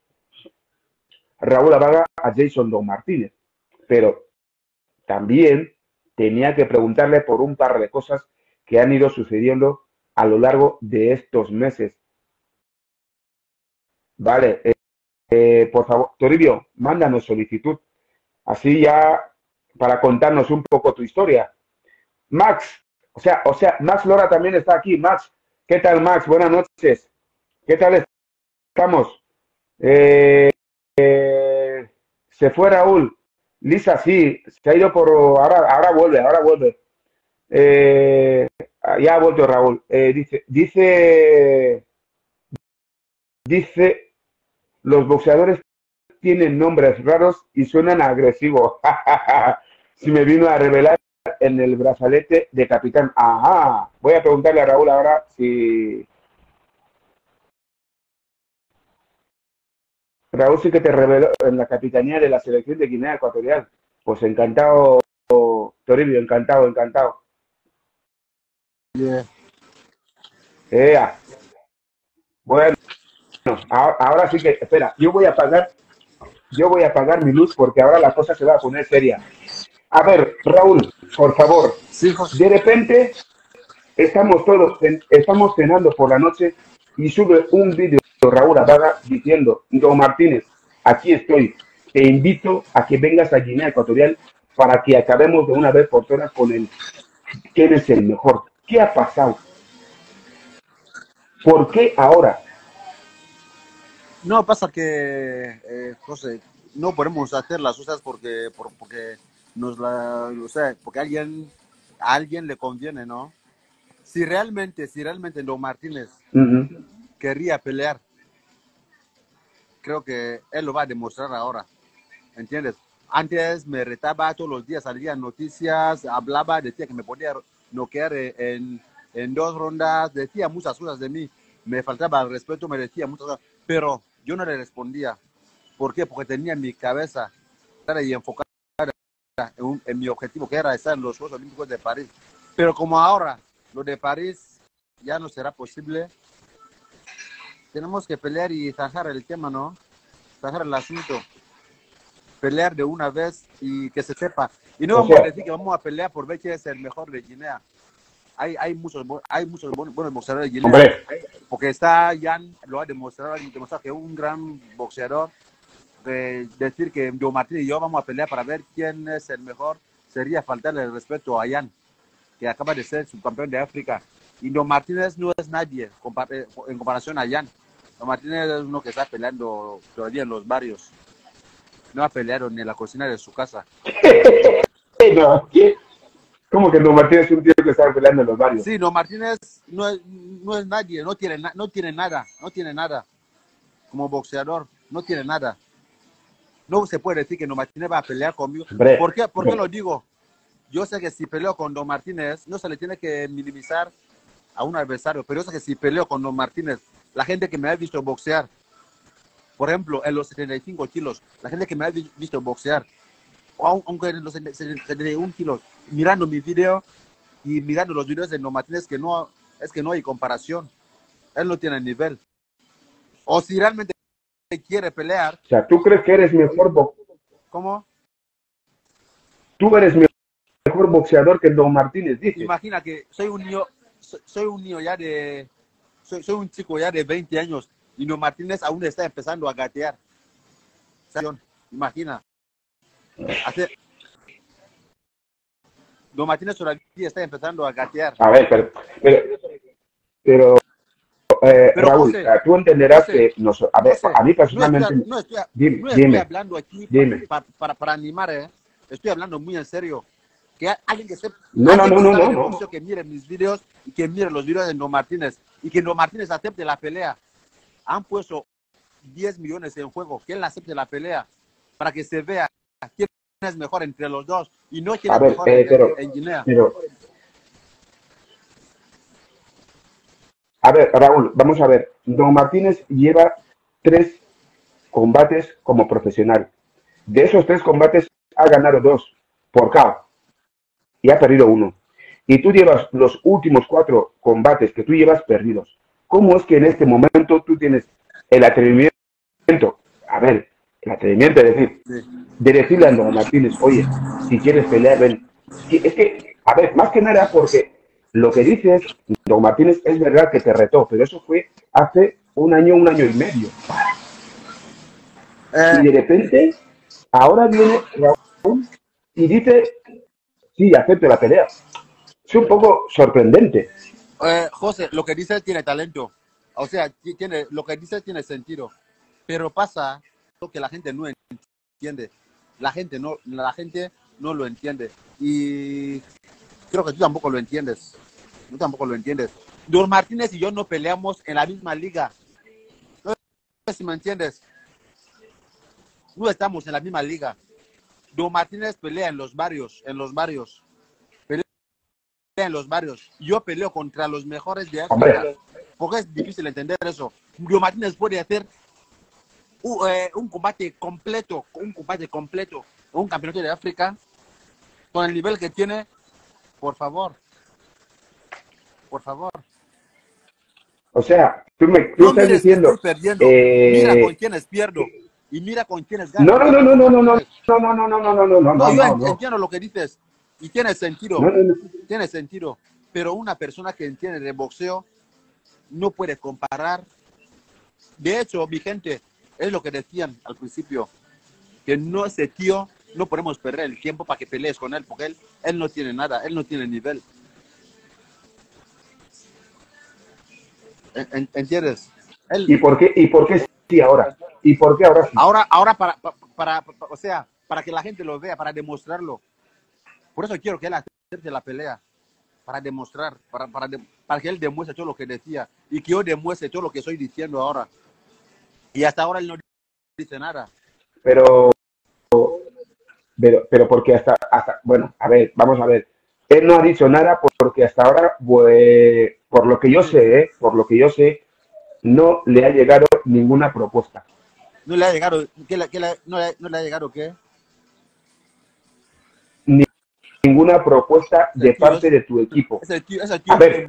Raúl Avaga a Jason Don Martínez. Pero también tenía que preguntarle por un par de cosas que han ido sucediendo a lo largo de estos meses. Vale, eh, eh, por favor, Toribio, mándanos solicitud. Así ya para contarnos un poco tu historia. Max, o sea, o sea, Max Lora también está aquí. Max, ¿qué tal, Max? Buenas noches. ¿Qué tal estamos? Eh, eh, se fue Raúl. Lisa, sí, se ha ido por. Ahora, ahora vuelve, ahora vuelve. Eh, ya ha vuelto Raúl. Eh, dice, dice, dice, los boxeadores tienen nombres raros y suenan agresivos. si me vino a revelar en el brazalete de capitán. Ajá. Voy a preguntarle a Raúl ahora si. Raúl sí que te reveló en la capitanía de la selección de Guinea Ecuatorial. Pues encantado, Toribio, encantado, encantado. Yeah. Ea. Bueno, ahora, ahora sí que, espera, yo voy a apagar, yo voy a apagar mi luz porque ahora la cosa se va a poner seria. A ver, Raúl, por favor, Sí, José. de repente estamos todos, estamos cenando por la noche y sube un vídeo de Raúl Avaga diciendo, Don Martínez, aquí estoy, te invito a que vengas a Guinea Ecuatorial para que acabemos de una vez por todas con el quién es el mejor. ¿Qué ha pasado? ¿Por qué ahora? No, pasa que, eh, José, no podemos hacer las cosas porque, por- porque nos la, o sea, porque a alguien, a alguien le conviene, ¿no? Si realmente, si realmente Don Martínez quería pelear, creo que él lo va a demostrar ahora, ¿entiendes? Antes me retaba todos los días, salían noticias, hablaba, decía que me podía noquear en, en dos rondas, decía muchas cosas de mí, me faltaba el respeto, me decía muchas cosas, pero yo no le respondía. ¿Por qué? Porque tenía mi cabeza y enfocada en, en mi objetivo, que era estar en los Juegos Olímpicos de París. Pero como ahora lo de París ya no será posible, tenemos que pelear y zanjar el tema, ¿no? Zanjar el asunto. pelear de una vez y que se sepa. Y no O vamos sea- a decir que vamos a pelear por ver quién es el mejor de Guinea. Hay, hay muchos, hay muchos buenos, boxeadores de Guinea. Hombre, Porque está Jan, lo ha demostrado, demostrado que es un gran boxeador. De decir que Joe Martín y yo vamos a pelear para ver quién es el mejor sería faltarle el respeto a Jan, que acaba de ser subcampeón de África. Y Don Martínez no es nadie eh, en comparación a Jan. Don Martínez es uno que está peleando todavía en los barrios. No ha peleado ni en la cocina de su casa. no, ¿qué? ¿Cómo que Don Martínez es un tío que estaba peleando en los barrios? Sí, Don Martínez no es, no es nadie, no tiene, no tiene nada, no tiene nada. Como boxeador, no tiene nada. No se puede decir que Don Martínez va a pelear conmigo. Hombre, ¿Por qué, ¿Por qué lo digo? Yo sé que si peleo con Don Martínez, no se le tiene que minimizar a un adversario, pero yo sé que si peleo con Don Martínez, la gente que me ha visto boxear, por ejemplo, en los 75 kilos, la gente que me ha vi- visto boxear, o aun- aunque en los 71 kilos, mirando mi video y mirando los videos de Don Martínez, que no, es que no hay comparación. Él no tiene nivel. O si realmente quiere pelear, O sea, ¿tú crees que eres mejor, bo- ¿cómo? tú eres me- mejor boxeador que Don Martínez, dice? Imagina que soy un niño, soy, soy un niño ya de, soy, soy un chico ya de 20 años y No Martínez aún está empezando a gatear. O sea, Imagina. Hace- Don Martínez está empezando a gatear. A ver, pero, pero, pero, eh, Pero, Raúl, José, tú entenderás José, que nos, a ver, José, a mí No personalmente, estoy, no estoy- dime, no estoy dime, hablando aquí dime. para, para, para animar, ¿eh? Estoy hablando muy en serio. Que alguien que sepa, No, no, no, no, no, no. que mire mis videos y que mire los videos de Don Martínez y que Don Martínez acepte la pelea. Han puesto 10 millones en juego, que él acepte la pelea para que se vea quién es mejor entre los dos y no quién A es ver, mejor eh, en, pero- en Guinea. Pero, a ver, Raúl, vamos a ver. Don Martínez lleva tres combates como profesional. De esos tres combates ha ganado dos por KO y ha perdido uno. Y tú llevas los últimos cuatro combates que tú llevas perdidos. ¿Cómo es que en este momento tú tienes el atrevimiento, a ver, el atrevimiento de decir, de decirle a Don Martínez, oye, si quieres pelear, ven. Es que, a ver, más que nada porque lo que dices, Don Martínez, es verdad que te retó, pero eso fue hace un año, un año y medio. Eh, Y de repente, ahora viene Raúl y dice, sí, acepto la pelea. Es un poco sorprendente. Eh, José, lo que dice tiene talento. O sea, ti- tiene, lo que dice tiene sentido. Pero pasa que la gente no entiende. La gente no, la gente no lo entiende. Y creo que tú tampoco lo entiendes. Tú tampoco lo entiendes. Don Martínez y yo no peleamos en la misma liga. No sé si me entiendes. No estamos en la misma liga. Don Martínez pelea en los barrios, en los barrios. Pelea en los barrios. Yo peleo contra los mejores de Porque es difícil entender eso. Don Martínez puede hacer un, eh, un combate completo, un combate completo, un campeonato de África con el nivel que tiene. Por favor. Por favor. o sea, tú, me, tú No estás diciendo, perdiendo. eh, Mira con quiénes pierdo. Y mira con quiénes gano. no, no, no, no, no, no, no, no, no, no, no, no, no, no, no, No, yo no, en- no. entiendo lo que dices. Y tiene sentido. No, no, no. tiene sentido. Pero una persona que entiende de boxeo no puede comparar. De hecho, mi gente, es lo que decían al principio, que no ese tío, no podemos perder el tiempo para que pelees con él, porque él, él no tiene nada, él no tiene nivel. En- en- ¿Entiendes? Él- ¿Y por qué, y por qué sí ahora? ¿Y por qué ahora sí? ahora, ahora para, para, para- para- o sea, para que la gente lo vea, para demostrarlo. Por eso quiero que él acepte la pelea, para demostrar, para, para, de- para que él demuestre todo lo que decía y que yo demuestre todo lo que estoy diciendo ahora. Y hasta ahora él no dice nada. Pero, pero, pero porque hasta, hasta, bueno, a ver, vamos a ver. Él no ha dicho nada porque hasta ahora, pues, por lo que yo sé, ¿eh? por lo que yo sé, no le ha llegado ninguna propuesta. No le ha llegado, ¿qué le- qué le- no, le, no le ha llegado qué? Ninguna propuesta de tío parte de tu equipo. Es el tío, es el tío A ver.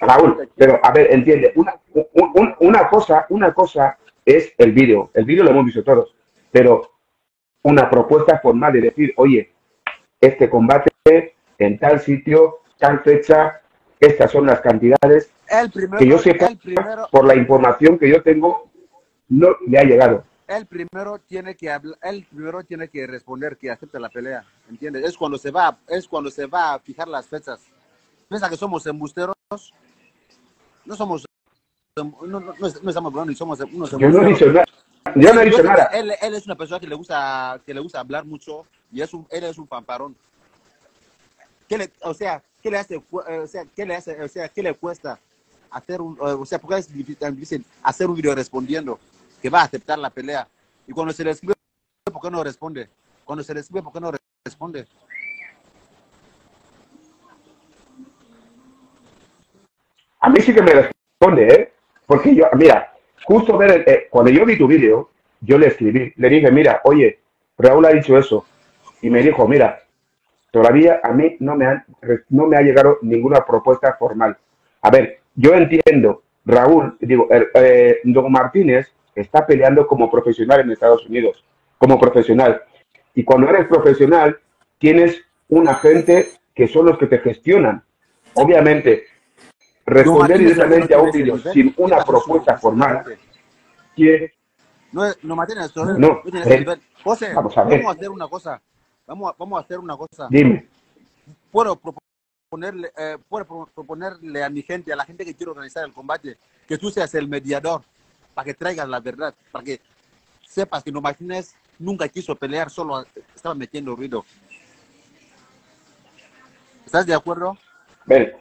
Raúl, pero a ver, entiende, una, un- un- una cosa, una cosa es el vídeo, el vídeo lo hemos visto todos, pero una propuesta formal de decir, oye, este combate en tal sitio, tal fecha, estas son las cantidades El primero, que yo sepa, el primero, por la información que yo tengo, no le ha llegado. el primero tiene que hablar, el primero tiene que responder que acepta la pelea, ¿entiendes? Es cuando se va, es cuando se va a fijar las fechas. Piensa que somos embusteros, no somos, no, no, no, no estamos hablando ni somos unos Yo no he dicho nada. Yo no he dicho nada. Él, él es una persona que le gusta, que le gusta hablar mucho y es un, él es un pamparón. ¿Qué le, o sea, qué le hace, eh, o sea, qué le hace, o sea, qué le cuesta hacer un, eh, o sea, porque es difícil hacer un video respondiendo que va a aceptar la pelea y cuando se le escribe, ¿por qué no responde? Cuando se le escribe, ¿por qué no responde? A mí sí que me responde, ¿eh? Porque yo, mira, justo ver, el- eh, cuando yo vi tu vídeo, yo le escribí, le dije, mira, oye, Raúl ha dicho eso. Y me dijo, mira, todavía a mí no me, han- no me ha llegado ninguna propuesta formal. A ver, yo entiendo, Raúl, digo, eh, Don Martínez está peleando como profesional en Estados Unidos, como profesional. Y cuando eres profesional, tienes un agente que son los que te gestionan. Obviamente, responder directamente a un nivel. sin ¿Qué una propuesta formal, quiere- No, es- no Martínez, no, No, nivel. José, vamos a ver. vamos a hacer una cosa. Vamos a, vamos a hacer una cosa. dime, puedo proponerle, eh, puedo pro- proponerle a mi gente, a la gente que quiere organizar el combate, que tú seas el mediador para que traigas la verdad, para que sepas que no Martínez nunca quiso pelear, solo estaba metiendo ruido. ¿Estás de acuerdo? ven,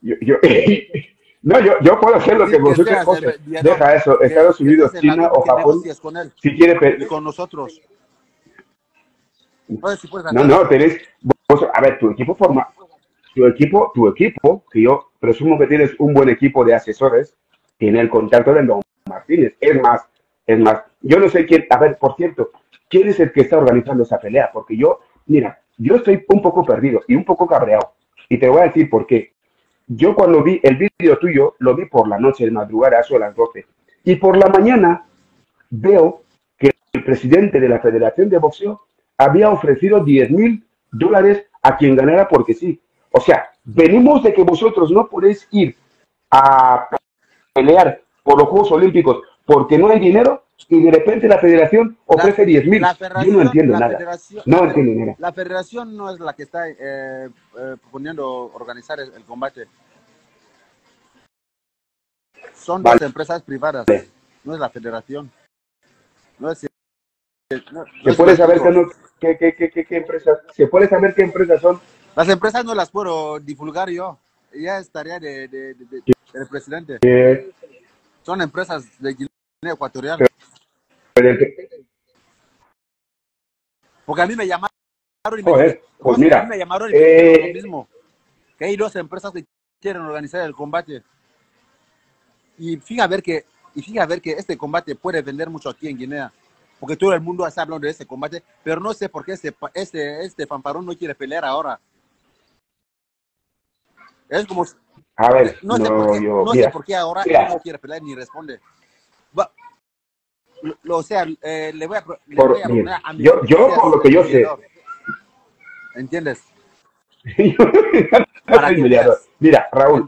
yo, yo- no, yo, yo puedo hacer lo que vosotros, José, deja eso, Estados Unidos, China o Japón, negocies con él si quiere con nosotros. Si puedes No, no, tenéis, vos- a ver, tu equipo forma, tu equipo, tu equipo, que yo presumo que tienes un buen equipo de asesores, tiene el contacto de Don Martínez. Es más, es más, yo no sé quién, a ver, por cierto, quién es el que está organizando esa pelea, porque yo, mira, yo estoy un poco perdido y un poco cabreado. Y te voy a decir por qué. Yo cuando vi el vídeo tuyo, lo vi por la noche, de madrugada, a eso de las 12. Y por la mañana veo que el presidente de la Federación de Boxeo había ofrecido 10 mil dólares a quien ganara porque sí. O sea, venimos de que vosotros no podéis ir a pelear por los Juegos Olímpicos porque no hay dinero y de repente la federación ofrece 10 mil. La Yo federación, no entiendo nada. No entiendo nada. la federación no es la que está eh, eh, proponiendo organizar el, el combate. Son Vale. dos empresas privadas, no es la federación. No es, no- no ¿Se es puede saber qué, qué, qué, qué, empresas? ¿Se puede saber qué empresas son? Las empresas no las puedo divulgar yo. Ya es tarea de, de- de- de- del presidente. Eh, Son empresas de Guinea Ecuatorial. Porque a mí me llamaron y me Joder, pues a mira, mí me llamaron y me eh, lo mismo. Que hay dos empresas que quieren organizar el combate. Y fíjate a ver que, y fíjate a ver que este combate puede vender mucho aquí en Guinea. Porque todo el mundo está hablando de este combate, pero no sé por qué este, este, este fanfarón no quiere pelear ahora. Es como, a ver, no sé por qué, yo, no sé mira, por qué ahora mira, no quiere pelear ni responde. Lo- o sea, eh, le voy a, le voy a mi yo, yo por lo que yo sé. ¿Entiendes? Para. Mira, Raúl,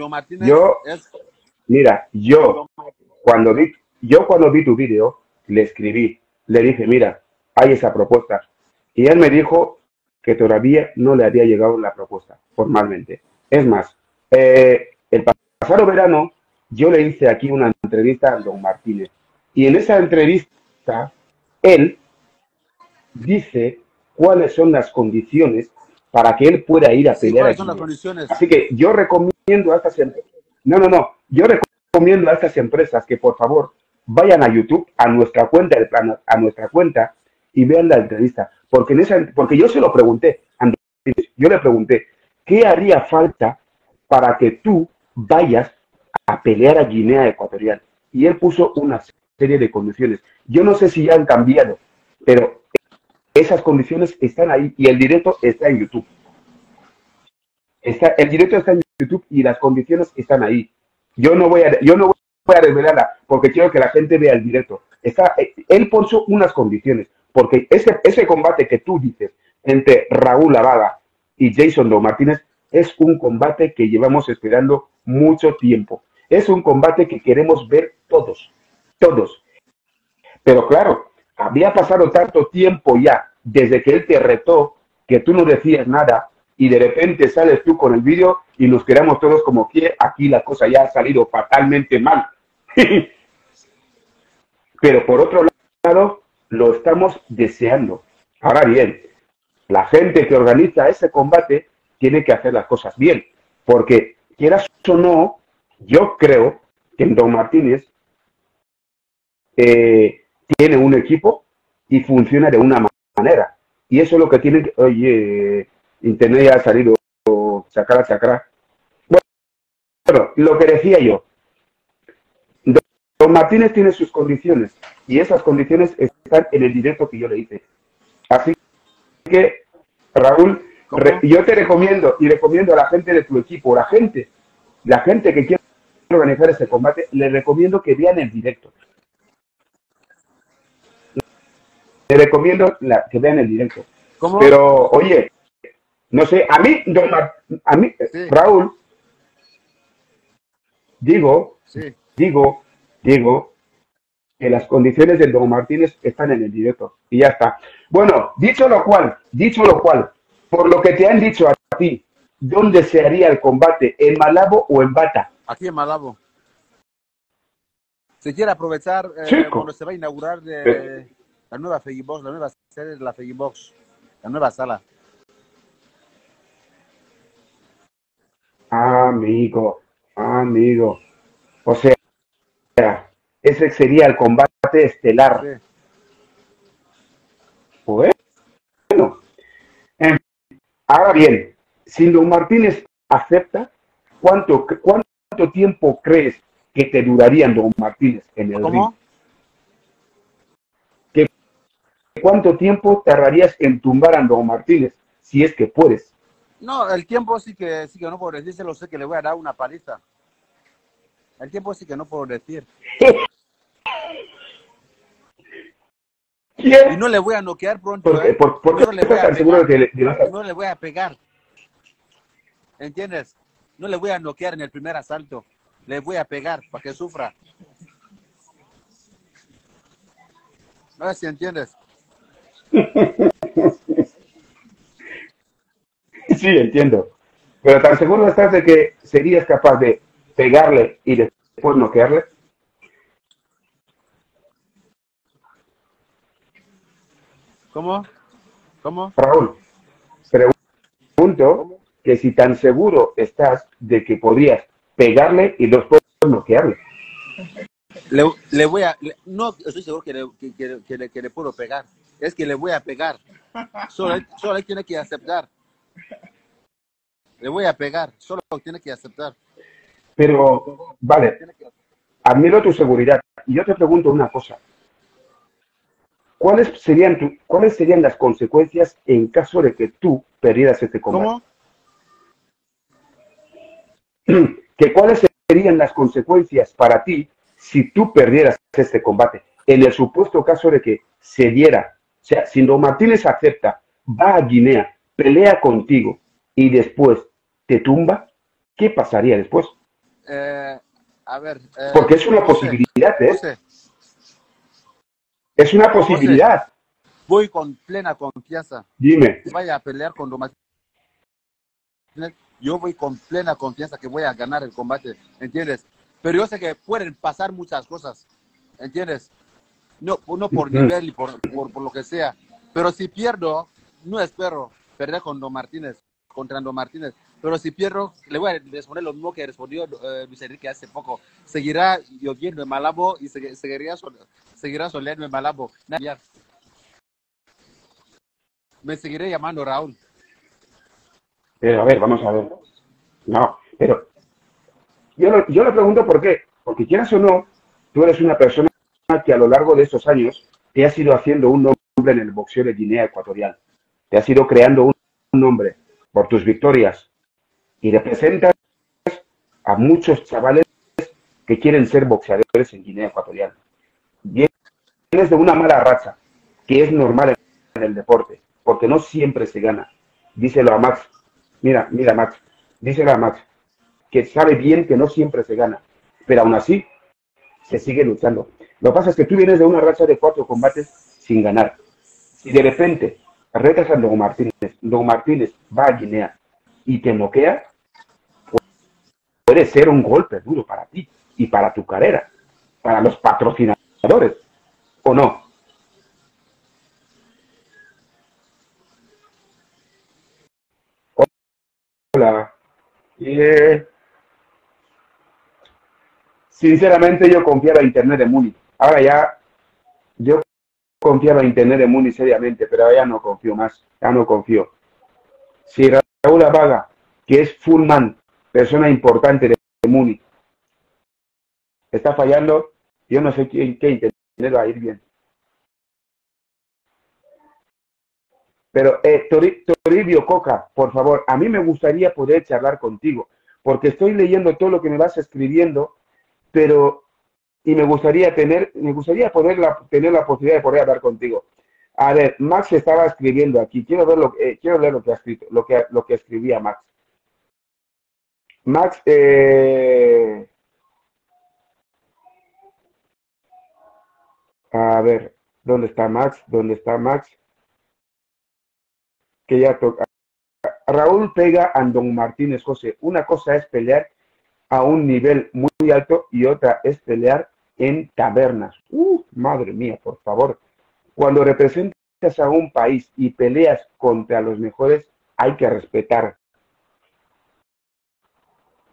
yo, es mira, yo cuando vi, yo cuando vi tu vídeo, le escribí, le dije, mira, hay esa propuesta. Y él me dijo que todavía no le había llegado la propuesta formalmente. Es más, eh, el pasado verano yo le hice aquí una entrevista a Don Martínez. Y en esa entrevista, él dice cuáles son las condiciones para que él pueda ir a Sí, pelear ¿cuáles aquí. son las condiciones? Así que yo recomiendo a estas empresas, no, no, no, yo recomiendo a estas empresas que por favor vayan a YouTube, a nuestra cuenta, a nuestra cuenta y vean la entrevista, porque en esa, porque yo se lo pregunté, Andrés, yo le pregunté, ¿qué haría falta para que tú vayas a pelear a Guinea Ecuatorial? Y él puso una serie de condiciones. Yo no sé si ya han cambiado, pero esas condiciones están ahí y el directo está en YouTube. Está, el directo está en YouTube y las condiciones están ahí. Yo no voy a, yo no voy a revelarla porque quiero que la gente vea el directo. Está, eh, él puso unas condiciones. porque ese, ese combate que tú dices entre Raúl Lavada y Jason Do Martínez es un combate que llevamos esperando mucho tiempo. Es un combate que queremos ver todos, todos. Pero claro, había pasado tanto tiempo ya desde que él te retó que tú no decías nada y de repente sales tú con el vídeo y nos quedamos todos como que aquí la cosa ya ha salido fatalmente mal. Pero por otro lado, lo estamos deseando. Ahora bien, la gente que organiza ese combate tiene que hacer las cosas bien, porque quieras o no, yo creo que Don Martínez eh, tiene un equipo y funciona de una manera. Y eso es lo que tiene que, oye, Internet ya ha salido, chacra, chacra. Bueno, lo que decía yo, Don Martínez tiene sus condiciones y esas condiciones están en el directo que yo le hice. Así que, Raúl, yo te recomiendo y recomiendo a la gente de tu equipo, la gente, la gente que quiere organizar ese combate, le recomiendo que vean el directo. Le recomiendo que vean el directo. Pero, oye, no sé, a mí, a mí, Raúl, digo, digo digo que las condiciones del Don Martínez están en el directo. Y ya está. Bueno, dicho lo cual, dicho lo cual, por lo que te han dicho a ti, ¿dónde se haría el combate? ¿En Malabo o en Bata? Aquí en Malabo. Se quiere aprovechar eh, cuando se va a inaugurar de, la nueva Fegibox, la nueva sede de la Fegibox, la nueva sala. Amigo, amigo. O sea, ese sería el combate estelar. Bueno, em, ahora bien, si Don Martínez acepta, ¿cuánto, ¿cuánto tiempo crees que te duraría Don Martínez en el ring? ¿Cuánto tiempo tardarías en tumbar a Don Martínez si es que puedes? No, el tiempo sí que, sí que no puedo lo sé que le voy a dar una paliza. El tiempo sí que no puedo decir. Y no le voy a noquear pronto. ¿eh? no, le voy a pegar, no le voy a pegar. ¿Entiendes? No le voy a noquear en el primer asalto. Le voy a pegar para que sufra. No sé si entiendes. Sí, entiendo. Pero tan seguro estás de que serías capaz de pegarle y después noquearle. ¿Cómo? ¿Cómo? Raúl, pregunto que si tan seguro estás de que podrías pegarle y después noquearle. Le, le voy a, no estoy seguro que le, que, le, que le, puedo pegar, es que le voy a pegar. Solo, solo él tiene que aceptar. Le voy a pegar, solo tiene que aceptar. Pero, vale, admiro tu seguridad. Y yo te pregunto una cosa. ¿Cuáles serían, ¿Cuáles serían las consecuencias en caso de que tú perdieras este combate? ¿Cómo? ¿Que ¿Cuáles serían las consecuencias para ti si tú perdieras este combate? En el supuesto caso de que se diera, o sea, si Don Martínez acepta, va a Guinea, pelea contigo y después te tumba, ¿qué pasaría después? Eh, a ver. Eh, Porque es una posibilidad, ¿eh? Es una posibilidad. voy con plena confianza. Dime. Vaya a pelear con Martínez. Yo voy con plena confianza que voy a ganar el combate, ¿entiendes? Pero yo sé que pueden pasar muchas cosas, ¿entiendes? No, no por nivel y por, por, por, lo que sea. Pero si pierdo, no espero perder con Don Martínez, contra Don Martínez. Pero si pierdo, le voy a responder lo mismo que respondió eh, Luis Enrique hace poco. Seguirá lloviendo en Malabo y seguiría, seguirá soleando en Malabo. Me seguiré llamando Raúl. Pero a ver, vamos a ver. No, pero yo, yo le pregunto por qué. Porque quieras o no, tú eres una persona que a lo largo de estos años te has ido haciendo un nombre en el boxeo de Guinea Ecuatorial. Te has ido creando un nombre por tus victorias, y representas a muchos chavales que quieren ser boxeadores en Guinea Ecuatorial. Vienes de una mala racha, que es normal en el deporte, porque no siempre se gana. Díselo a Max. Mira, mira, Max. Díselo a Max, que sabe bien que no siempre se gana, pero aún así se sigue luchando. Lo que pasa es que tú vienes de una racha de cuatro combates sin ganar. Si de repente retas a Don Martínez, Don Martínez va a Guinea y te noquea, puede ser un golpe duro para ti y para tu carrera, para los patrocinadores, ¿o no? Hola. Eh, sinceramente yo confiaba en Internet de Múnich. Ahora ya, yo confiaba en Internet de Múnich seriamente, pero ahora ya no confío más, ya no confío. Si Raúl Abaga, que es full man, persona importante de Múnich, está fallando, yo no sé qué, qué Internet va a ir bien. Pero, eh, Toribio Coca, por favor, a mí me gustaría poder charlar contigo, porque estoy leyendo todo lo que me vas escribiendo, pero, y me gustaría tener, me gustaría poder tener la posibilidad de poder hablar contigo. A ver, Max estaba escribiendo aquí, quiero ver lo, eh, quiero leer lo que ha escrito, lo que, lo que escribía Max. Max, eh, a ver, ¿dónde está Max? ¿Dónde está Max? que ya toca. Raúl pega a Don Martínez José. Una cosa es pelear a un nivel muy alto y otra es pelear en tabernas. Uh, madre mía, por favor. Cuando representas a un país y peleas contra los mejores, hay que respetar.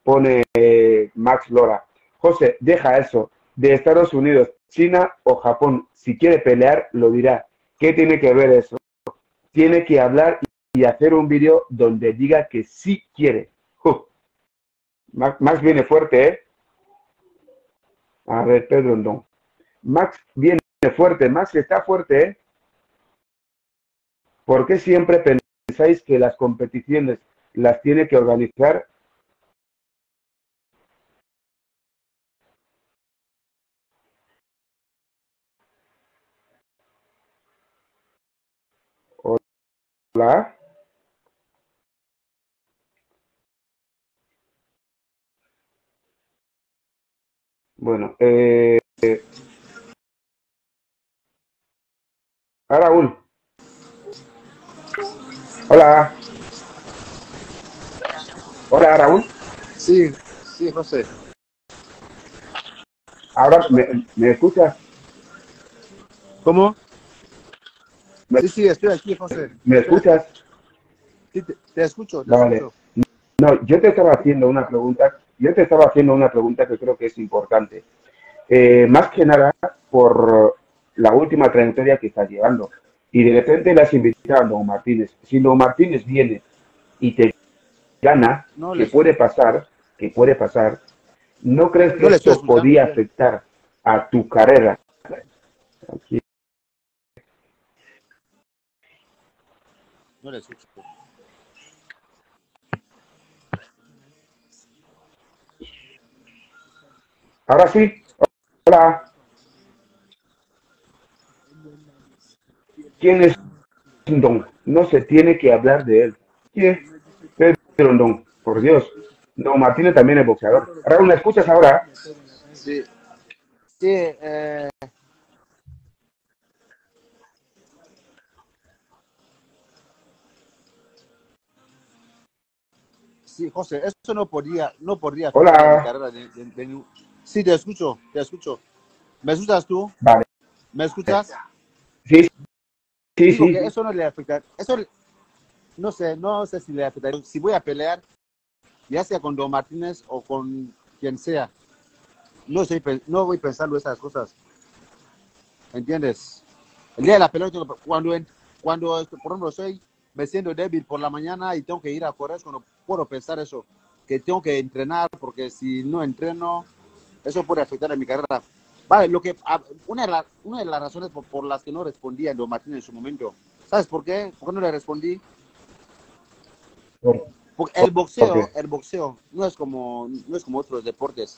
Pone eh, Max Lora. José, deja eso. De Estados Unidos, China o Japón, si quiere pelear, lo dirá. ¿Qué tiene que ver eso? tiene que hablar y hacer un vídeo donde diga que sí quiere. Max, viene fuerte, ¿eh? A ver, Pedro no. Max viene fuerte, Max está fuerte, ¿eh? ¿Por qué siempre pensáis que las competiciones las tiene que organizar Bueno, eh, Raúl. Hola. Hola, Raúl. Sí, sí, José. Ahora, ¿me, me escuchas? ¿Cómo? Sí, sí, estoy aquí, José. ¿Me escuchas? Sí, te, escucho. Te vale. No, yo te estaba haciendo una pregunta, yo te estaba haciendo una pregunta que creo que es importante. Eh, más que nada por la última trayectoria que estás llevando. Y de repente le has invitado a Don Martínez. Si Don Martínez viene y te gana, que puede pasar, que puede pasar, ¿no crees que esto podía afectar a tu carrera? Aquí. No le escucho. Ahora sí. Hola. ¿Quién es Don? No se tiene que hablar de él. ¿Quién? Pedro Don. Por Dios. No, Martínez también es boxeador. Raúl, ¿me escuchas ahora? Sí. Sí, eh, Sí, José, eso no podría, no podría Hola. Sí, te escucho, te escucho. ¿Me escuchas tú? Vale. ¿Me escuchas? Sí, sí, sí. Eso no le afecta. Eso, no sé, no sé si le afecta. Si voy a pelear, ya sea con Don Martínez o con quien sea, no, sé, no voy pensando esas cosas. ¿Entiendes? El día de la pelea, cuando, cuando por ejemplo, soy me siento débil por la mañana y tengo que ir a correr cuando puedo pensar eso, que tengo que entrenar porque si no entreno, eso puede afectar a mi carrera. Vale, lo que, una, de una de las razones por, las que no respondí a Don Martín en su momento, ¿sabes por qué? ¿Por qué no le respondí? Porque el boxeo, el boxeo no es como, no es como otros deportes.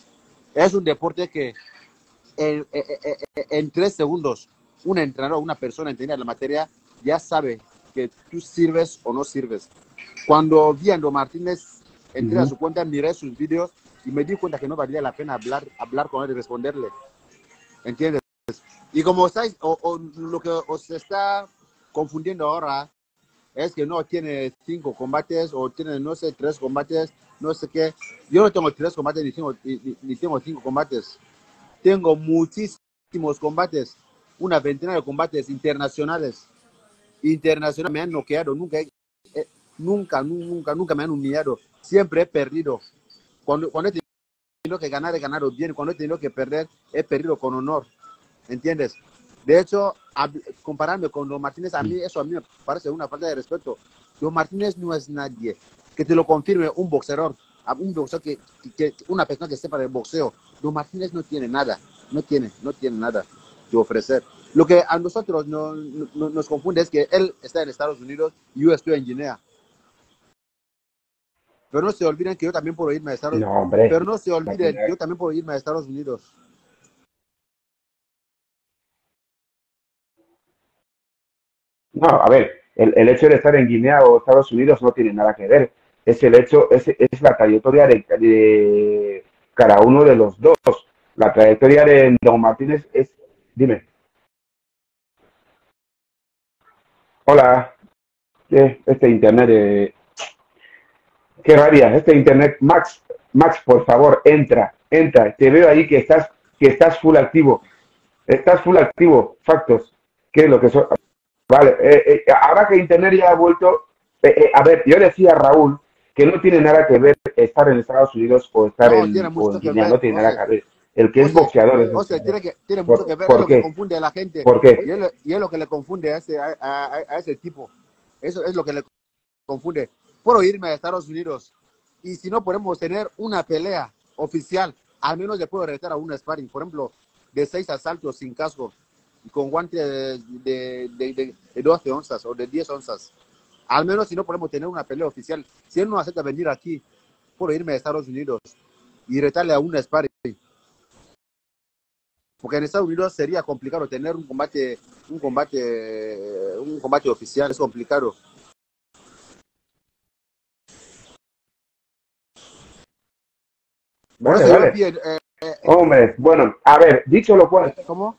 Es un deporte que en, en tres segundos un entrenador, una persona entendida en la materia, ya sabe que tú sirves o no sirves. Cuando vi a Ando Martínez, entré a Ujú. su cuenta, miré sus vídeos y me di cuenta que no valía la pena hablar, hablar con él y responderle. ¿Entiendes? Y como estáis, o, o lo que os está confundiendo ahora es que no tiene cinco combates o tiene, no sé, tres combates, no sé qué. Yo no tengo tres combates ni tengo, ni, ni- tengo cinco combates. Tengo muchísimos combates, una veintena de combates internacionales. Internacionales me han noqueado, nunca, eh, nunca, nu- nunca, nunca me han humillado. Siempre he perdido. Cuando, cuando he tenido que ganar, he ganado bien. Cuando he tenido que perder, he perdido con honor. ¿Entiendes? De hecho, compararme con Don Martínez, a mí eso a mí me parece una falta de respeto. Don Martínez no es nadie. Que te lo confirme un boxeador, un boxeador que, que- una persona que sepa de boxeo. Don Martínez no tiene nada, no tiene, no tiene nada que ofrecer. Lo que a nosotros no- no- nos confunde es que él está en Estados Unidos y yo estoy en Guinea. Pero no se olviden que yo también puedo irme a Estados Unidos. No, hombre. Pero no se olviden yo también puedo irme a Estados Unidos. No, a ver, el, el hecho de estar en Guinea o Estados Unidos no tiene nada que ver. Es el hecho, es, es la trayectoria de, de cada uno de los dos. La trayectoria de Don Martínez es. Dime. Hola. ¿Qué? Este internet de. Qué rabia, este internet. Max, Max, por favor, entra, entra. Te veo ahí que estás, que estás full activo. Estás full activo. Factos. ¿Qué es lo que son? Vale, eh, eh, ahora que Internet ya ha vuelto, eh, eh, a ver, yo decía a Raúl que no tiene nada que ver estar en Estados Unidos o estar No, en, tiene o en que Guinea, no tiene nada que ver. El que es O sea, boxeador es o sea, boxeador. tiene, que, tiene ¿Por- mucho que ver, es lo que qué? confunde a la gente. ¿Por qué? Y es, lo, y es lo que le confunde a ese, a, a- a ese tipo. Eso es lo que le confunde. Puedo irme a Estados Unidos y si no podemos tener una pelea oficial, al menos le puedo retar a un sparring, por ejemplo, de seis asaltos sin casco con guante de, de, de- de 12 onzas o de 10 onzas. Al menos si no podemos tener una pelea oficial, si él no acepta venir aquí, puedo irme a Estados Unidos y retarle a un sparring. Porque en Estados Unidos sería complicado tener un combate, un combate, un combate oficial, es complicado. Vale, vale. vi, eh, eh, Hombre, bueno, a ver, dicho lo cual. ¿cómo?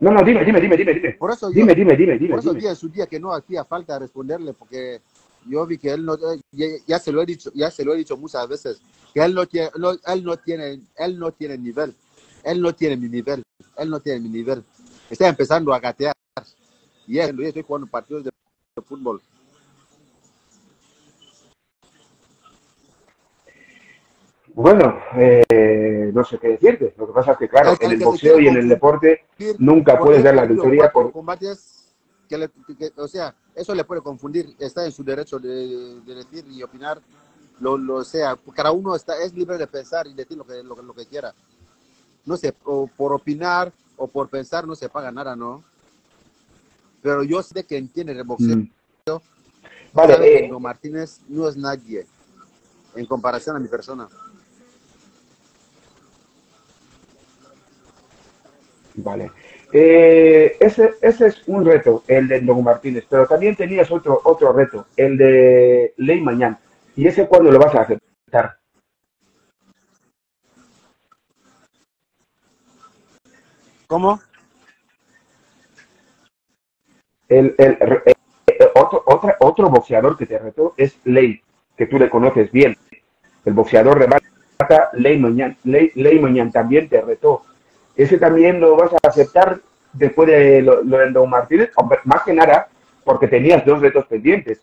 No, no, dime, dime, dime, dime, dime. Por eso yo, Dime, dime, dime, dime. por eso vi en su día que no hacía falta responderle, porque yo vi que él no, eh, ya, ya se lo he dicho, ya se lo he dicho muchas veces, que él no tiene, no- él no tiene, él no tiene nivel, él no tiene mi nivel, él no tiene mi nivel. Está empezando a gatear. Y él, yo estoy jugando partidos de, de fútbol. Bueno, eh, no sé qué decirte. Lo que pasa es que, claro, en el boxeo y en el deporte nunca puedes él dar la victoria por. combates que le- que- o sea, eso le puede confundir, está en su derecho de, de decir y opinar lo, lo sea, cada uno está, es libre de pensar y decir lo que, lo, que- lo que quiera. No sé, o por opinar o por pensar no se paga nada, ¿no? Pero yo sé que entiende el boxeo, Mm. Vale, que eh, Martínez no es nadie en comparación a mi persona. Vale. Eh, ese, ese es un reto, el de Don Martínez, pero también tenías otro, otro reto, el de Ley Mañán. ¿Y ese cuándo lo vas a aceptar? ¿Cómo? El, el- otro, otra- otro boxeador que te retó es Ley, que tú le conoces bien. El boxeador de Bata, Ley Mañán, Ley, Ley Mañán también te retó. ¿Ese también lo vas a aceptar después de lo, de Don Martínez? Más que nada, porque tenías dos retos pendientes,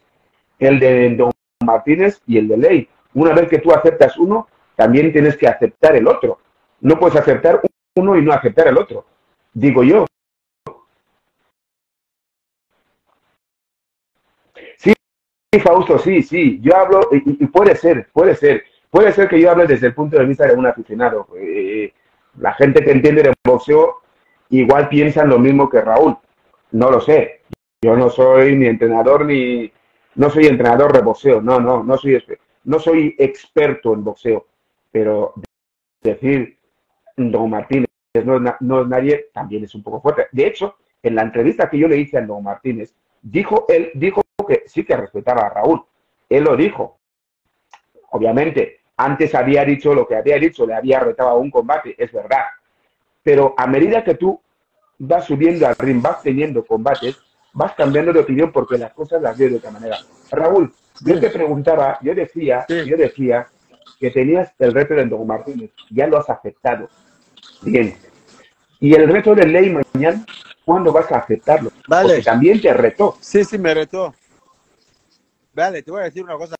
el de Don Martínez y el de Ley. Una vez que tú aceptas uno, también tienes que aceptar el otro. No puedes aceptar uno y no aceptar el otro. Digo yo. Sí, Fausto, sí, sí. Yo hablo, y, y puede ser, puede ser. Puede ser que yo hable desde el punto de vista de un aficionado. Eh, la gente que entiende de boxeo igual piensan lo mismo que Raúl. No lo sé. Yo no soy ni entrenador ni no soy entrenador de boxeo. No, no, no soy no soy experto en boxeo. Pero decir Don Martínez no, no es nadie, también es un poco fuerte. De hecho, en la entrevista que yo le hice a Don Martínez, dijo, él dijo que sí que respetaba a Raúl. Él lo dijo. Obviamente, antes había dicho lo que había dicho, le había retado a un combate, es verdad. Pero a medida que tú vas subiendo al ring, vas teniendo combates, vas cambiando de opinión porque las cosas las veo de otra manera. Raúl, yo te preguntaba, yo decía, yo decía que tenías el reto de Don Martínez, ya lo has aceptado. Bien. Y el reto de Ley mañana, ¿cuándo vas a aceptarlo? Vale. Porque también te retó. Sí, sí, me retó. Vale, te voy a decir una cosa.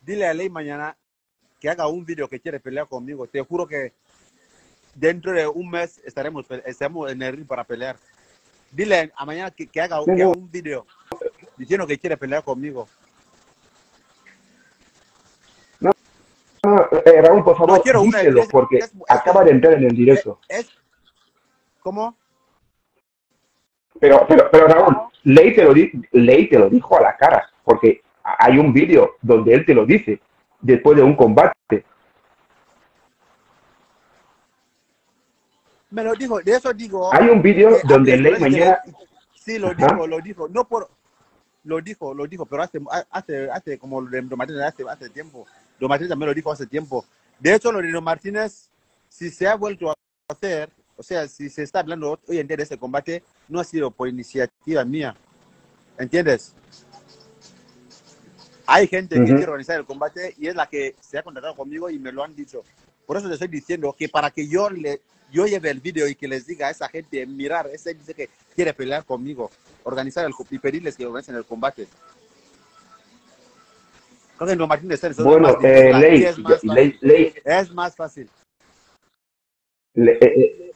Dile a Ley mañana que haga un video que quiere pelear conmigo. Te juro que dentro de un mes estaremos, estaremos en el ring para pelear. Dile a mañana que, que haga, que haga un video diciendo que quiere pelear conmigo. No, eh, Raúl, por favor, No, quiero una- díselo, es- porque es- es- acaba de entrar en el directo. ¿Cómo? Pero, pero, pero Raúl, Ley te, lo Ley te lo dijo a la cara, porque hay un vídeo donde él te lo dice después de un combate. Me lo dijo, de eso digo. Hay un vídeo que donde Ley mañana... Sí, lo Ajá. dijo, lo dijo. No por. Lo dijo, lo dijo, pero hace, hace, hace como lo de Martínez hace, hace tiempo. Don Martínez también lo dijo hace tiempo. De hecho, lo de Don Martínez, si se ha vuelto a hacer, o sea, si se está hablando hoy en día de ese combate, no ha sido por iniciativa mía. ¿Entiendes? Hay gente que quiere organizar el combate y es la que se ha contactado conmigo y me lo han dicho. Por eso les estoy diciendo que para que yo le yo lleve el video y que les diga a esa gente, mirar, ese dice que quiere pelear conmigo, organizar el y pedirles que organicen el combate. Creo que Martínez está en eso, Bueno, es más eh, Ley, es más fácil. Ley, Ley, Es más fácil. Le- eh, eh,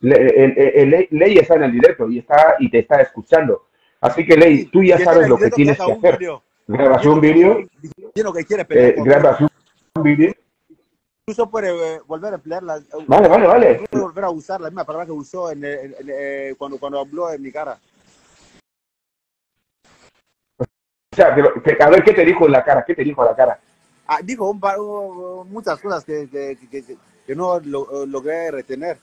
le- eh, eh, eh, Ley, Ley está en el directo y está y te está escuchando. Así que Ley, tú ya sabes lo que tienes que hacer. video, Grabas un vídeo, que quiere pelear eh, grabas un vídeo. Incluso puede eh, volver a emplearla. Vale, vale, vale. Puede volver a usar la misma palabra que usó en, en- en- eh, cuando, cuando habló en mi cara. O sea, pero, a ver qué te dijo en la cara, qué te dijo en la cara. Ah, dijo un muchas cosas que, que, que- que- que no lo- logré retener.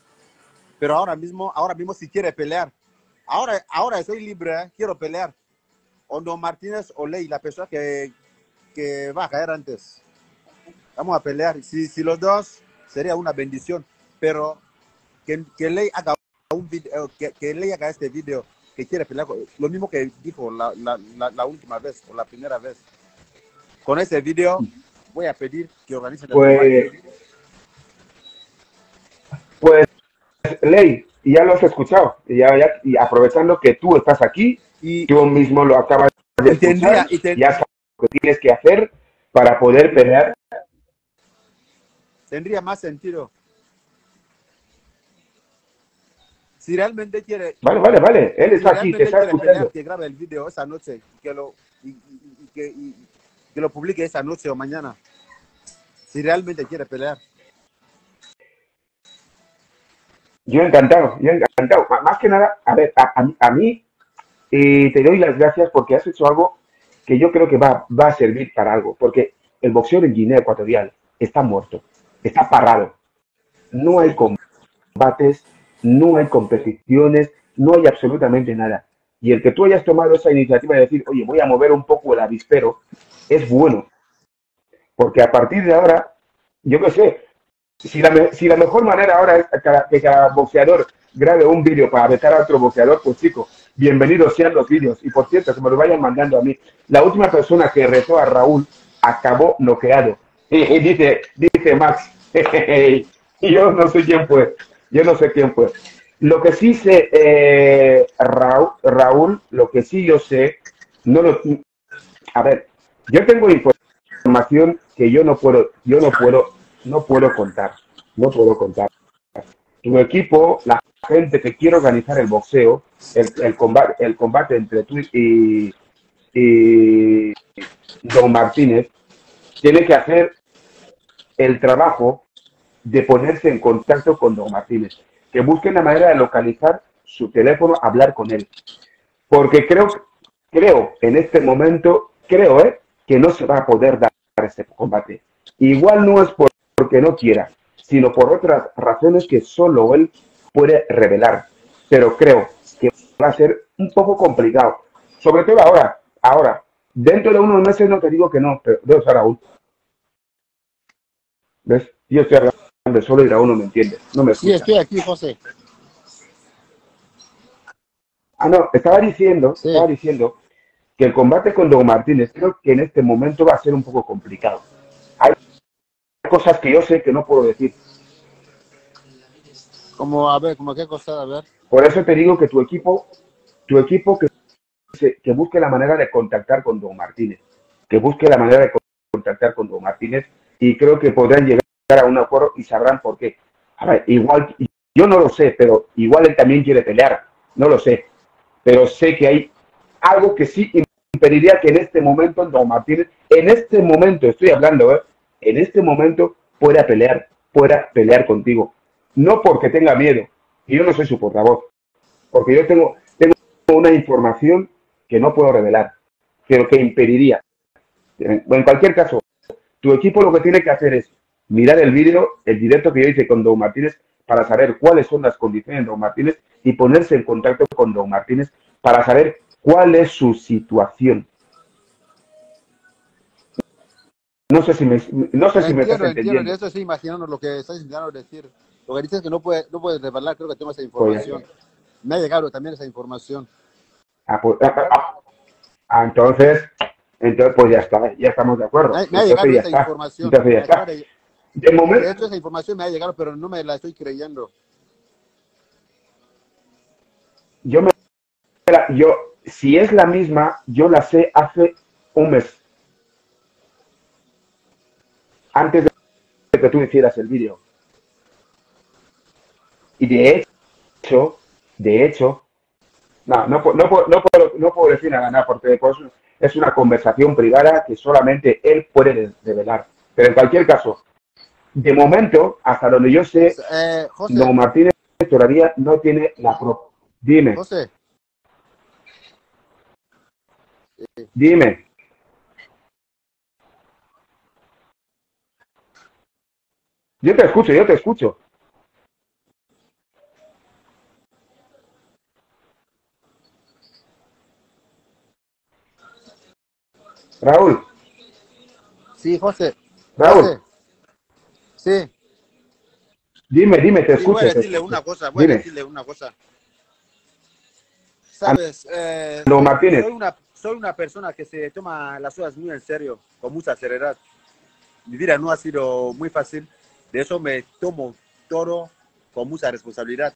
Pero ahora mismo, ahora mismo si quiere pelear. Ahora, ahora soy libre, ¿eh? quiero pelear. O Don Martínez o Ley, la persona que, que va a caer antes. Vamos a pelear. Si, si los dos, sería una bendición. Pero que, que Ley haga un video, que, que Ley haga este video, que quiere pelear. Lo mismo que dijo la, la, la, la última vez o la primera vez. Con ese video voy a pedir que organicen el Pues, combate. pues, Ley, ya lo has escuchado. Y, ya, ya- y aprovechando que tú estás aquí, Y tú mismo lo acabas de Y tendría- escuchar, y ten- ya sabes lo que tienes que hacer para poder pelear. tendría más sentido. Si realmente quiere, Vale, vale, vale. Él si está aquí, te está pelear, que grabe el video esa noche que lo, y, y- que, y- que lo publique esa noche o mañana. Si realmente quiere pelear. Yo encantado, yo encantado. Más que nada, a ver, a, a a mí eh, te doy las gracias porque has hecho algo que yo creo que va, va a servir para algo. Porque el boxeo en Guinea Ecuatorial está muerto, está parado. No hay combates, no hay competiciones, no hay absolutamente nada. Y el que tú hayas tomado esa iniciativa de decir, oye, voy a mover un poco el avispero, es bueno. Porque a partir de ahora, yo qué sé, si la, si la mejor manera ahora es que cada, que cada boxeador grabe un vídeo para vetar a otro boxeador, pues chico, bienvenidos sean los vídeos. Y por cierto, que me lo vayan mandando a mí. La última persona que retó a Raúl acabó noqueado. Y dice, dice Max, yo no sé quién fue, yo no sé quién fue. Lo que sí sé, eh, Raúl, Raúl, lo que sí yo sé, no lo, a ver, yo tengo información que yo no puedo, yo no puedo, no puedo contar, no puedo contar. Tu equipo, la gente que quiere organizar el boxeo, el, combate, el combate entre tú y, y Don Martínez, tiene que hacer el trabajo de ponerse en contacto con Don Martínez, que busquen la manera de localizar su teléfono, hablar con él. Porque creo, creo en este momento, creo eh, que no se va a poder dar este combate. Igual no es por- porque no quiera, sino por otras razones que solo él puede revelar, pero creo que va a ser un poco complicado. Sobre todo ahora, ahora, dentro de unos meses no te digo que no, pero ¿dónde está Raúl? ¿Ves? Yo estoy hablando solo y Raúl no me entiende, no me Sí, escucha. estoy aquí, José. Ah, no, estaba diciendo, Sí. estaba diciendo que el combate con Don Martínez creo que en este momento va a ser un poco complicado. Hay cosas que yo sé que no puedo decir. Como, a ver, como ver. Por eso te digo que tu equipo, tu equipo que, busque la manera de contactar con Don Martínez, que busque la manera de con- contactar con Don Martínez y creo que podrán llegar a un acuerdo y sabrán por qué. Igual, yo no lo sé, pero igual él también quiere pelear, no lo sé, pero sé que hay algo que sí impediría que en este momento Don Martínez, en este momento estoy hablando, ¿eh? en este momento pueda pelear, pueda pelear contigo. No porque tenga miedo, y yo no soy su portavoz, porque yo tengo, tengo una información que no puedo revelar, pero que impediría. En cualquier caso, tu equipo lo que tiene que hacer es mirar el vídeo, el directo que yo hice con Don Martínez, para saber cuáles son las condiciones de Don Martínez y ponerse en contacto con Don Martínez para saber cuál es su situación. No sé si me, no sé si me estás Entiendo, entiendo, entendiendo. eso estoy imaginando lo que estás intentando decir. Lo que dices es que no puede, no puedes revelar, creo que tengo esa información. Me ha llegado también esa información. Ah, pues, ah, ah, entonces, entonces pues ya está, ya estamos de acuerdo. Me, ha- me ha Entonces llegado esa está. información. Entonces ya Me acaba está. de- De de momento, hecho, esa información me ha llegado, pero no me la estoy creyendo. yo me yo si es la misma, yo la sé hace un mes. Antes de que tú hicieras el vídeo. Y de hecho, de hecho, no, no, no, puedo- no, no puedo decir nada, nada, porque es una conversación privada que solamente él puede de- revelar. Pero en cualquier caso, de momento, hasta donde yo sé, Eh, José, Don Martínez todavía no tiene la pro. Dime, José, dime. Yo te escucho, yo te escucho. Raúl, sí, José, Raúl, José. Sí, dime, dime, te sí, voy escucho. a decirle escucho. una cosa, voy a decirle una cosa. Sabes, eh, Martínez. soy una, soy una persona que se toma las cosas muy en serio, con mucha seriedad. Mi vida no ha sido muy fácil, de eso me tomo todo con mucha responsabilidad.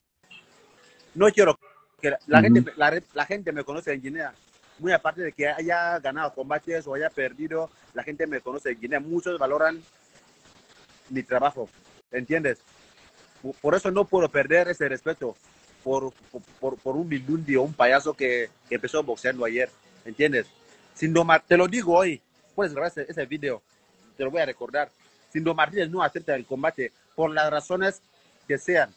No quiero que la, gente, la, la gente me conoce en Guinea, muy aparte de que haya ganado combates o haya perdido, la gente me conoce en Guinea, muchos valoran mi trabajo, ¿entiendes? Por- eso no puedo perder ese respeto por, por, por- un mindundi o un payaso que, que empezó boxeando ayer, ¿entiendes? Sin Don Mar- te lo digo hoy, puedes grabar ese, ese video, te lo voy a recordar. Sin Martínez no acepta el combate por las razones que sean.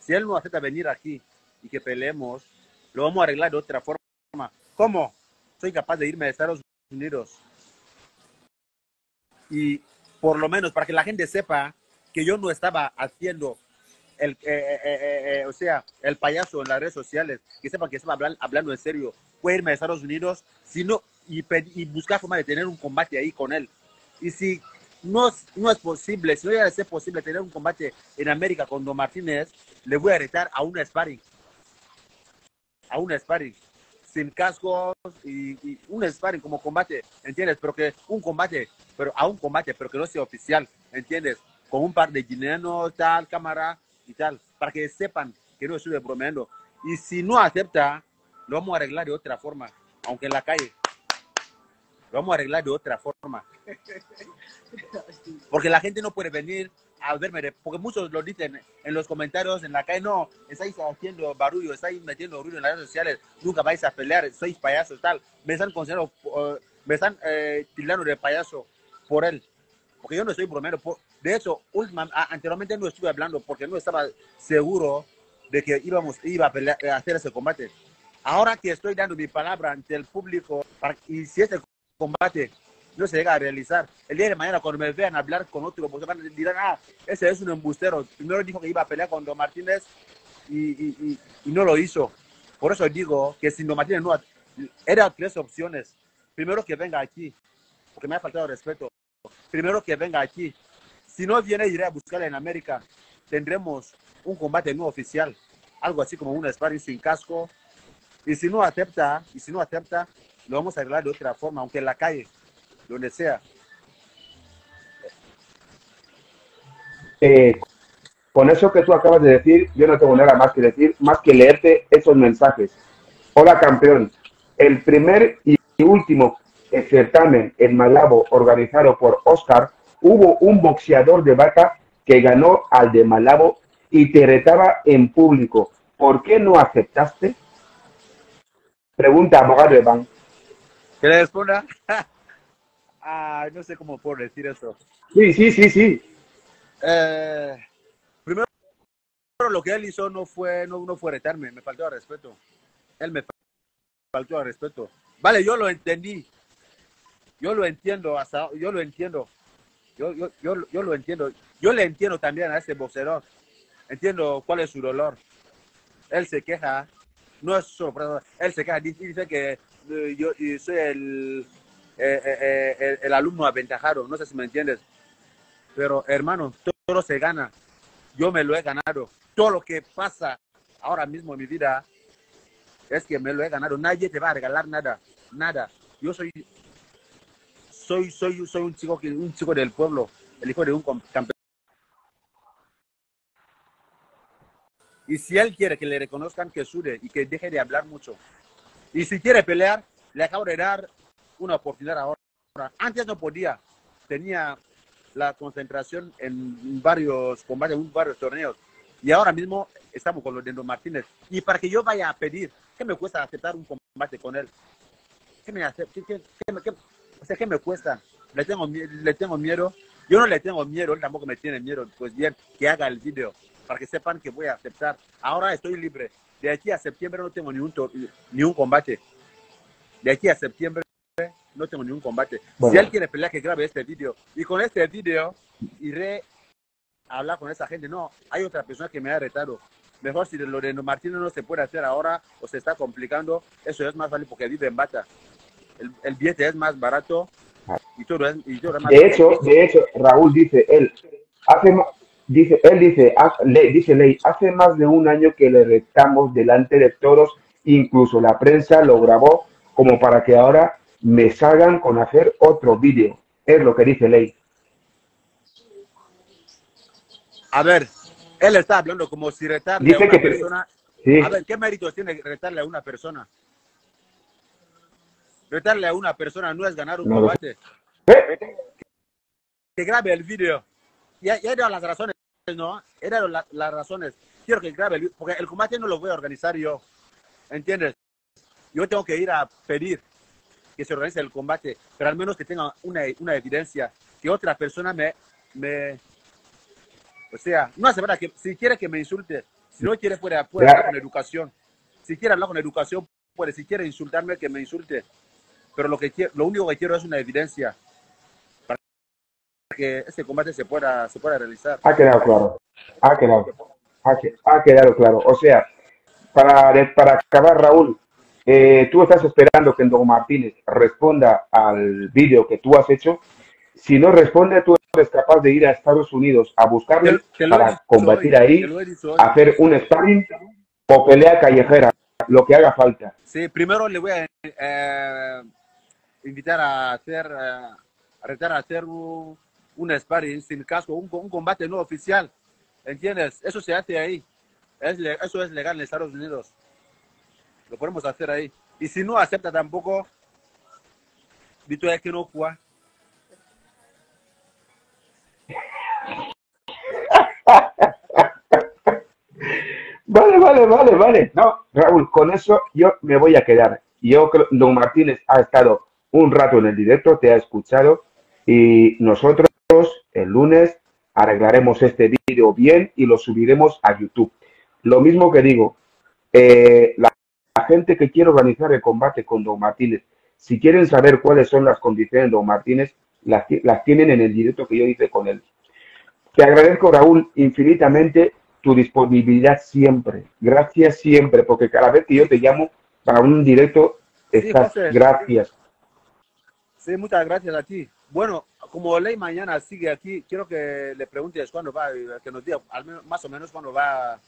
Si él no acepta venir aquí y que peleemos, lo vamos a arreglar de otra forma. ¿Cómo? Soy capaz de irme a Estados Unidos y por lo menos para que la gente sepa que yo no estaba haciendo el, eh, eh, eh, eh, o sea, el payaso en las redes sociales, que sepan que estaba hablan- hablando en serio, puede irme a Estados Unidos sino, y, y buscar forma de tener un combate ahí con él. Y si no, no es posible, si no llega a ser posible tener un combate en América con Don Martínez, le voy a retar a un sparring. A un sparring. Sin cascos y, y un sparring como combate, ¿entiendes? Pero que un combate, pero a un combate, pero que no sea oficial, ¿entiendes? Con un par de guineanos, tal, cámara y tal, para que sepan que no estoy bromeando. Y si no acepta, lo vamos a arreglar de otra forma, aunque en la calle. Lo vamos a arreglar de otra forma. Porque la gente no puede venir a verme, porque muchos lo dicen en los comentarios en la calle, no, estáis haciendo barullo, estáis metiendo ruido en las redes sociales, nunca vais a pelear, sois payasos, tal. Me están considerando, eh, me están eh, tildando de payaso por él, porque yo no estoy bromeando. por- de hecho, última- anteriormente no estuve hablando porque no estaba seguro de que íbamos, iba a, pelear- a hacer ese combate. Ahora que estoy dando mi palabra ante el público, para- y si este combate no se llega a realizar, el día de mañana cuando me vean hablar con otro, dirán, ah, ese es un embustero. Primero dijo que iba a pelear con Don Martínez y, y- y- no lo hizo. Por eso digo que si Don Martínez no... Era tres opciones. Primero que venga aquí, porque me ha faltado respeto. Primero que venga aquí. Si no viene, iré a buscarle en América. Tendremos un combate no oficial. Algo así como un sparring sin casco. Y si no acepta, y si no acepta, lo vamos a arreglar de otra forma, aunque en la calle, donde sea. Eh, con eso que tú acabas de decir, yo no tengo nada más que decir, más que leerte esos mensajes. Hola campeón, el primer y último certamen en Malabo organizado por Oscar, hubo un boxeador de vaca que ganó al de Malabo y te retaba en público. ¿Por qué no aceptaste? Pregunta abogado Evan. ¿Que le responda? ah, no sé cómo puedo decir eso. Sí, sí, sí, sí. Eh, primero, lo que él hizo no fue, no, no fue retarme, me faltó al respeto. Él me faltó al respeto. Vale, yo lo entendí. Yo lo entiendo, hasta, yo lo entiendo. Yo, yo, yo, yo lo entiendo. Yo le entiendo también a ese boxeador. Entiendo cuál es su dolor. Él se queja, no es eso, él se queja, dice, que eh, yo y soy el, eh, eh, eh, el, el alumno aventajado, no sé si me entiendes. Pero hermano, todo se gana. Yo me lo he ganado. Todo lo que pasa ahora mismo en mi vida es que me lo he ganado. Nadie te va a regalar nada, nada. Yo soy, soy, soy, soy un chico que, un chico del pueblo, el hijo de un campeón. Y si él quiere que le reconozcan que sude y que deje de hablar mucho. Y si quiere pelear, le acabo de dar una oportunidad ahora. Antes no podía. Tenía la concentración en varios combates, en varios torneos. Y ahora mismo estamos con los de Don Martínez. Y para que yo vaya a pedir, ¿qué me cuesta aceptar un combate con él? ¿Qué me, hace- qué- qué- qué o sea, ¿qué me cuesta? ¿Le tengo, ¿Le tengo miedo? Yo no le tengo miedo, él tampoco me tiene miedo. Pues bien, que haga el video para que sepan que voy a aceptar. Ahora estoy libre. De aquí a septiembre no tengo ni un, ni un combate. De aquí a septiembre no tengo ni un combate. Bueno. Si él quiere pelear, que grabe este video. Y con este video iré a hablar con esa gente. No, hay otra persona que me ha retado. Mejor si lo de Martínez no se puede hacer ahora o se está complicando, eso es más fácil porque vive en Bata. El, el billete es más barato y todo es, y todo es más De hecho, de hecho, Raúl dice, él, hace, dice, él dice, le- dice Ley, hace más de un año que le retamos delante de todos, incluso la prensa lo grabó como para que ahora me salgan con hacer otro vídeo. Es lo que dice Ley. A ver, él está hablando como si retarle Dice a una que persona. Sí, A ver, ¿qué méritos tiene retarle a una persona? Retarle a una persona no es ganar un No combate. ¿Eh? Que grabe el video. Ya, ya he dado las razones, ¿no? He dado la- las razones. Quiero que grabe el video, porque el combate no lo voy a organizar yo. ¿Entiendes? Yo tengo que ir a pedir que se organice el combate, pero al menos que tenga una, una evidencia, que otra persona me, me, o sea, no hace falta que, si quiere que me insulte, si no quiere puede, puede hablar con educación. Si quiere hablar con educación, puede. Si quiere insultarme, que me insulte. Pero lo, que lo único que quiero es una evidencia para que este combate se pueda, se pueda realizar. ha quedado claro. Ha quedado, ha, que- ha quedado claro. O sea, para, para acabar, Raúl, eh, tú estás esperando que Don Martínez responda al vídeo que tú has hecho. Si no responde, tú eres capaz de ir a Estados Unidos a buscarle para combatir hoy, ahí, hacer un sparring o pelea callejera, lo que haga falta. Sí, primero le voy a eh, invitar a hacer, eh, a retar a hacer un, un sparring sin casco, un, un combate no oficial. ¿Entiendes? Eso se hace ahí. Es eso es legal en Estados Unidos. Lo podemos hacer ahí. Y si no acepta tampoco, dito es que no juega. Vale, vale, vale, vale. No, Raúl, con eso yo me voy a quedar. Yo creo, Don Martínez ha estado un rato en el directo, te ha escuchado y nosotros el lunes arreglaremos este vídeo bien y lo subiremos a YouTube. Lo mismo que digo, eh, la, la gente que quiere organizar el combate con Don Martínez, si quieren saber cuáles son las condiciones de Don Martínez, las, las tienen en el directo que yo hice con él. Te agradezco, Raúl, infinitamente tu disponibilidad siempre. Gracias siempre, porque cada vez que yo te llamo para un directo, estás. José. gracias. Sí, muchas gracias a ti. Bueno, como ley mañana sigue aquí, quiero que le preguntes cuándo va, eh, que nos diga al menos, más o menos cuándo va,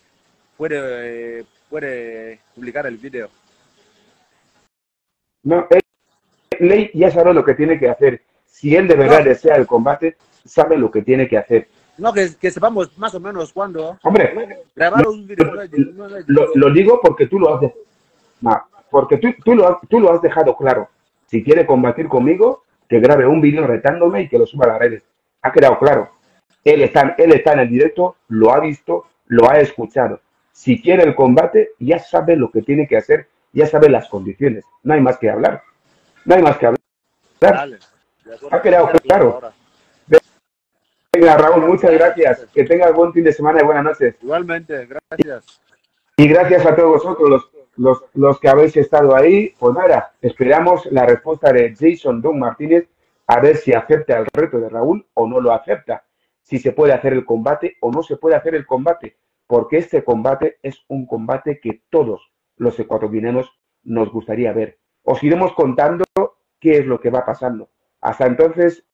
puede, eh, puede publicar el video. No, él- Ley ya sabe lo que tiene que hacer. Si él de verdad No. desea el combate, sabe lo que tiene que hacer. No, que, que sepamos más o menos cuándo. Hombre, Grabar un video. no lo, lo digo porque tú lo has no, porque tú, tú, lo tú lo has dejado claro. Si quiere combatir conmigo, que grabe un vídeo retándome y que lo suba a las redes. Ha quedado claro. Él está, él está en el directo, lo ha visto, lo ha escuchado. Si quiere el combate, ya sabe lo que tiene que hacer, ya sabe las condiciones. No hay más que hablar. No hay más que hablar. Dale. Ha quedado claro. Ahora. Venga, Raúl, muchas gracias. Que tengas buen fin de semana y buenas noches. Igualmente, gracias. Y gracias a todos vosotros, los, los, los que habéis estado ahí. Pues nada, esperamos la respuesta de Jason Don Martínez a ver si acepta el reto de Raúl o no lo acepta. Si se puede hacer el combate o no se puede hacer el combate. Porque este combate es un combate que todos los ecuatorianos nos gustaría ver. Os iremos contando qué es lo que va pasando. Hasta entonces,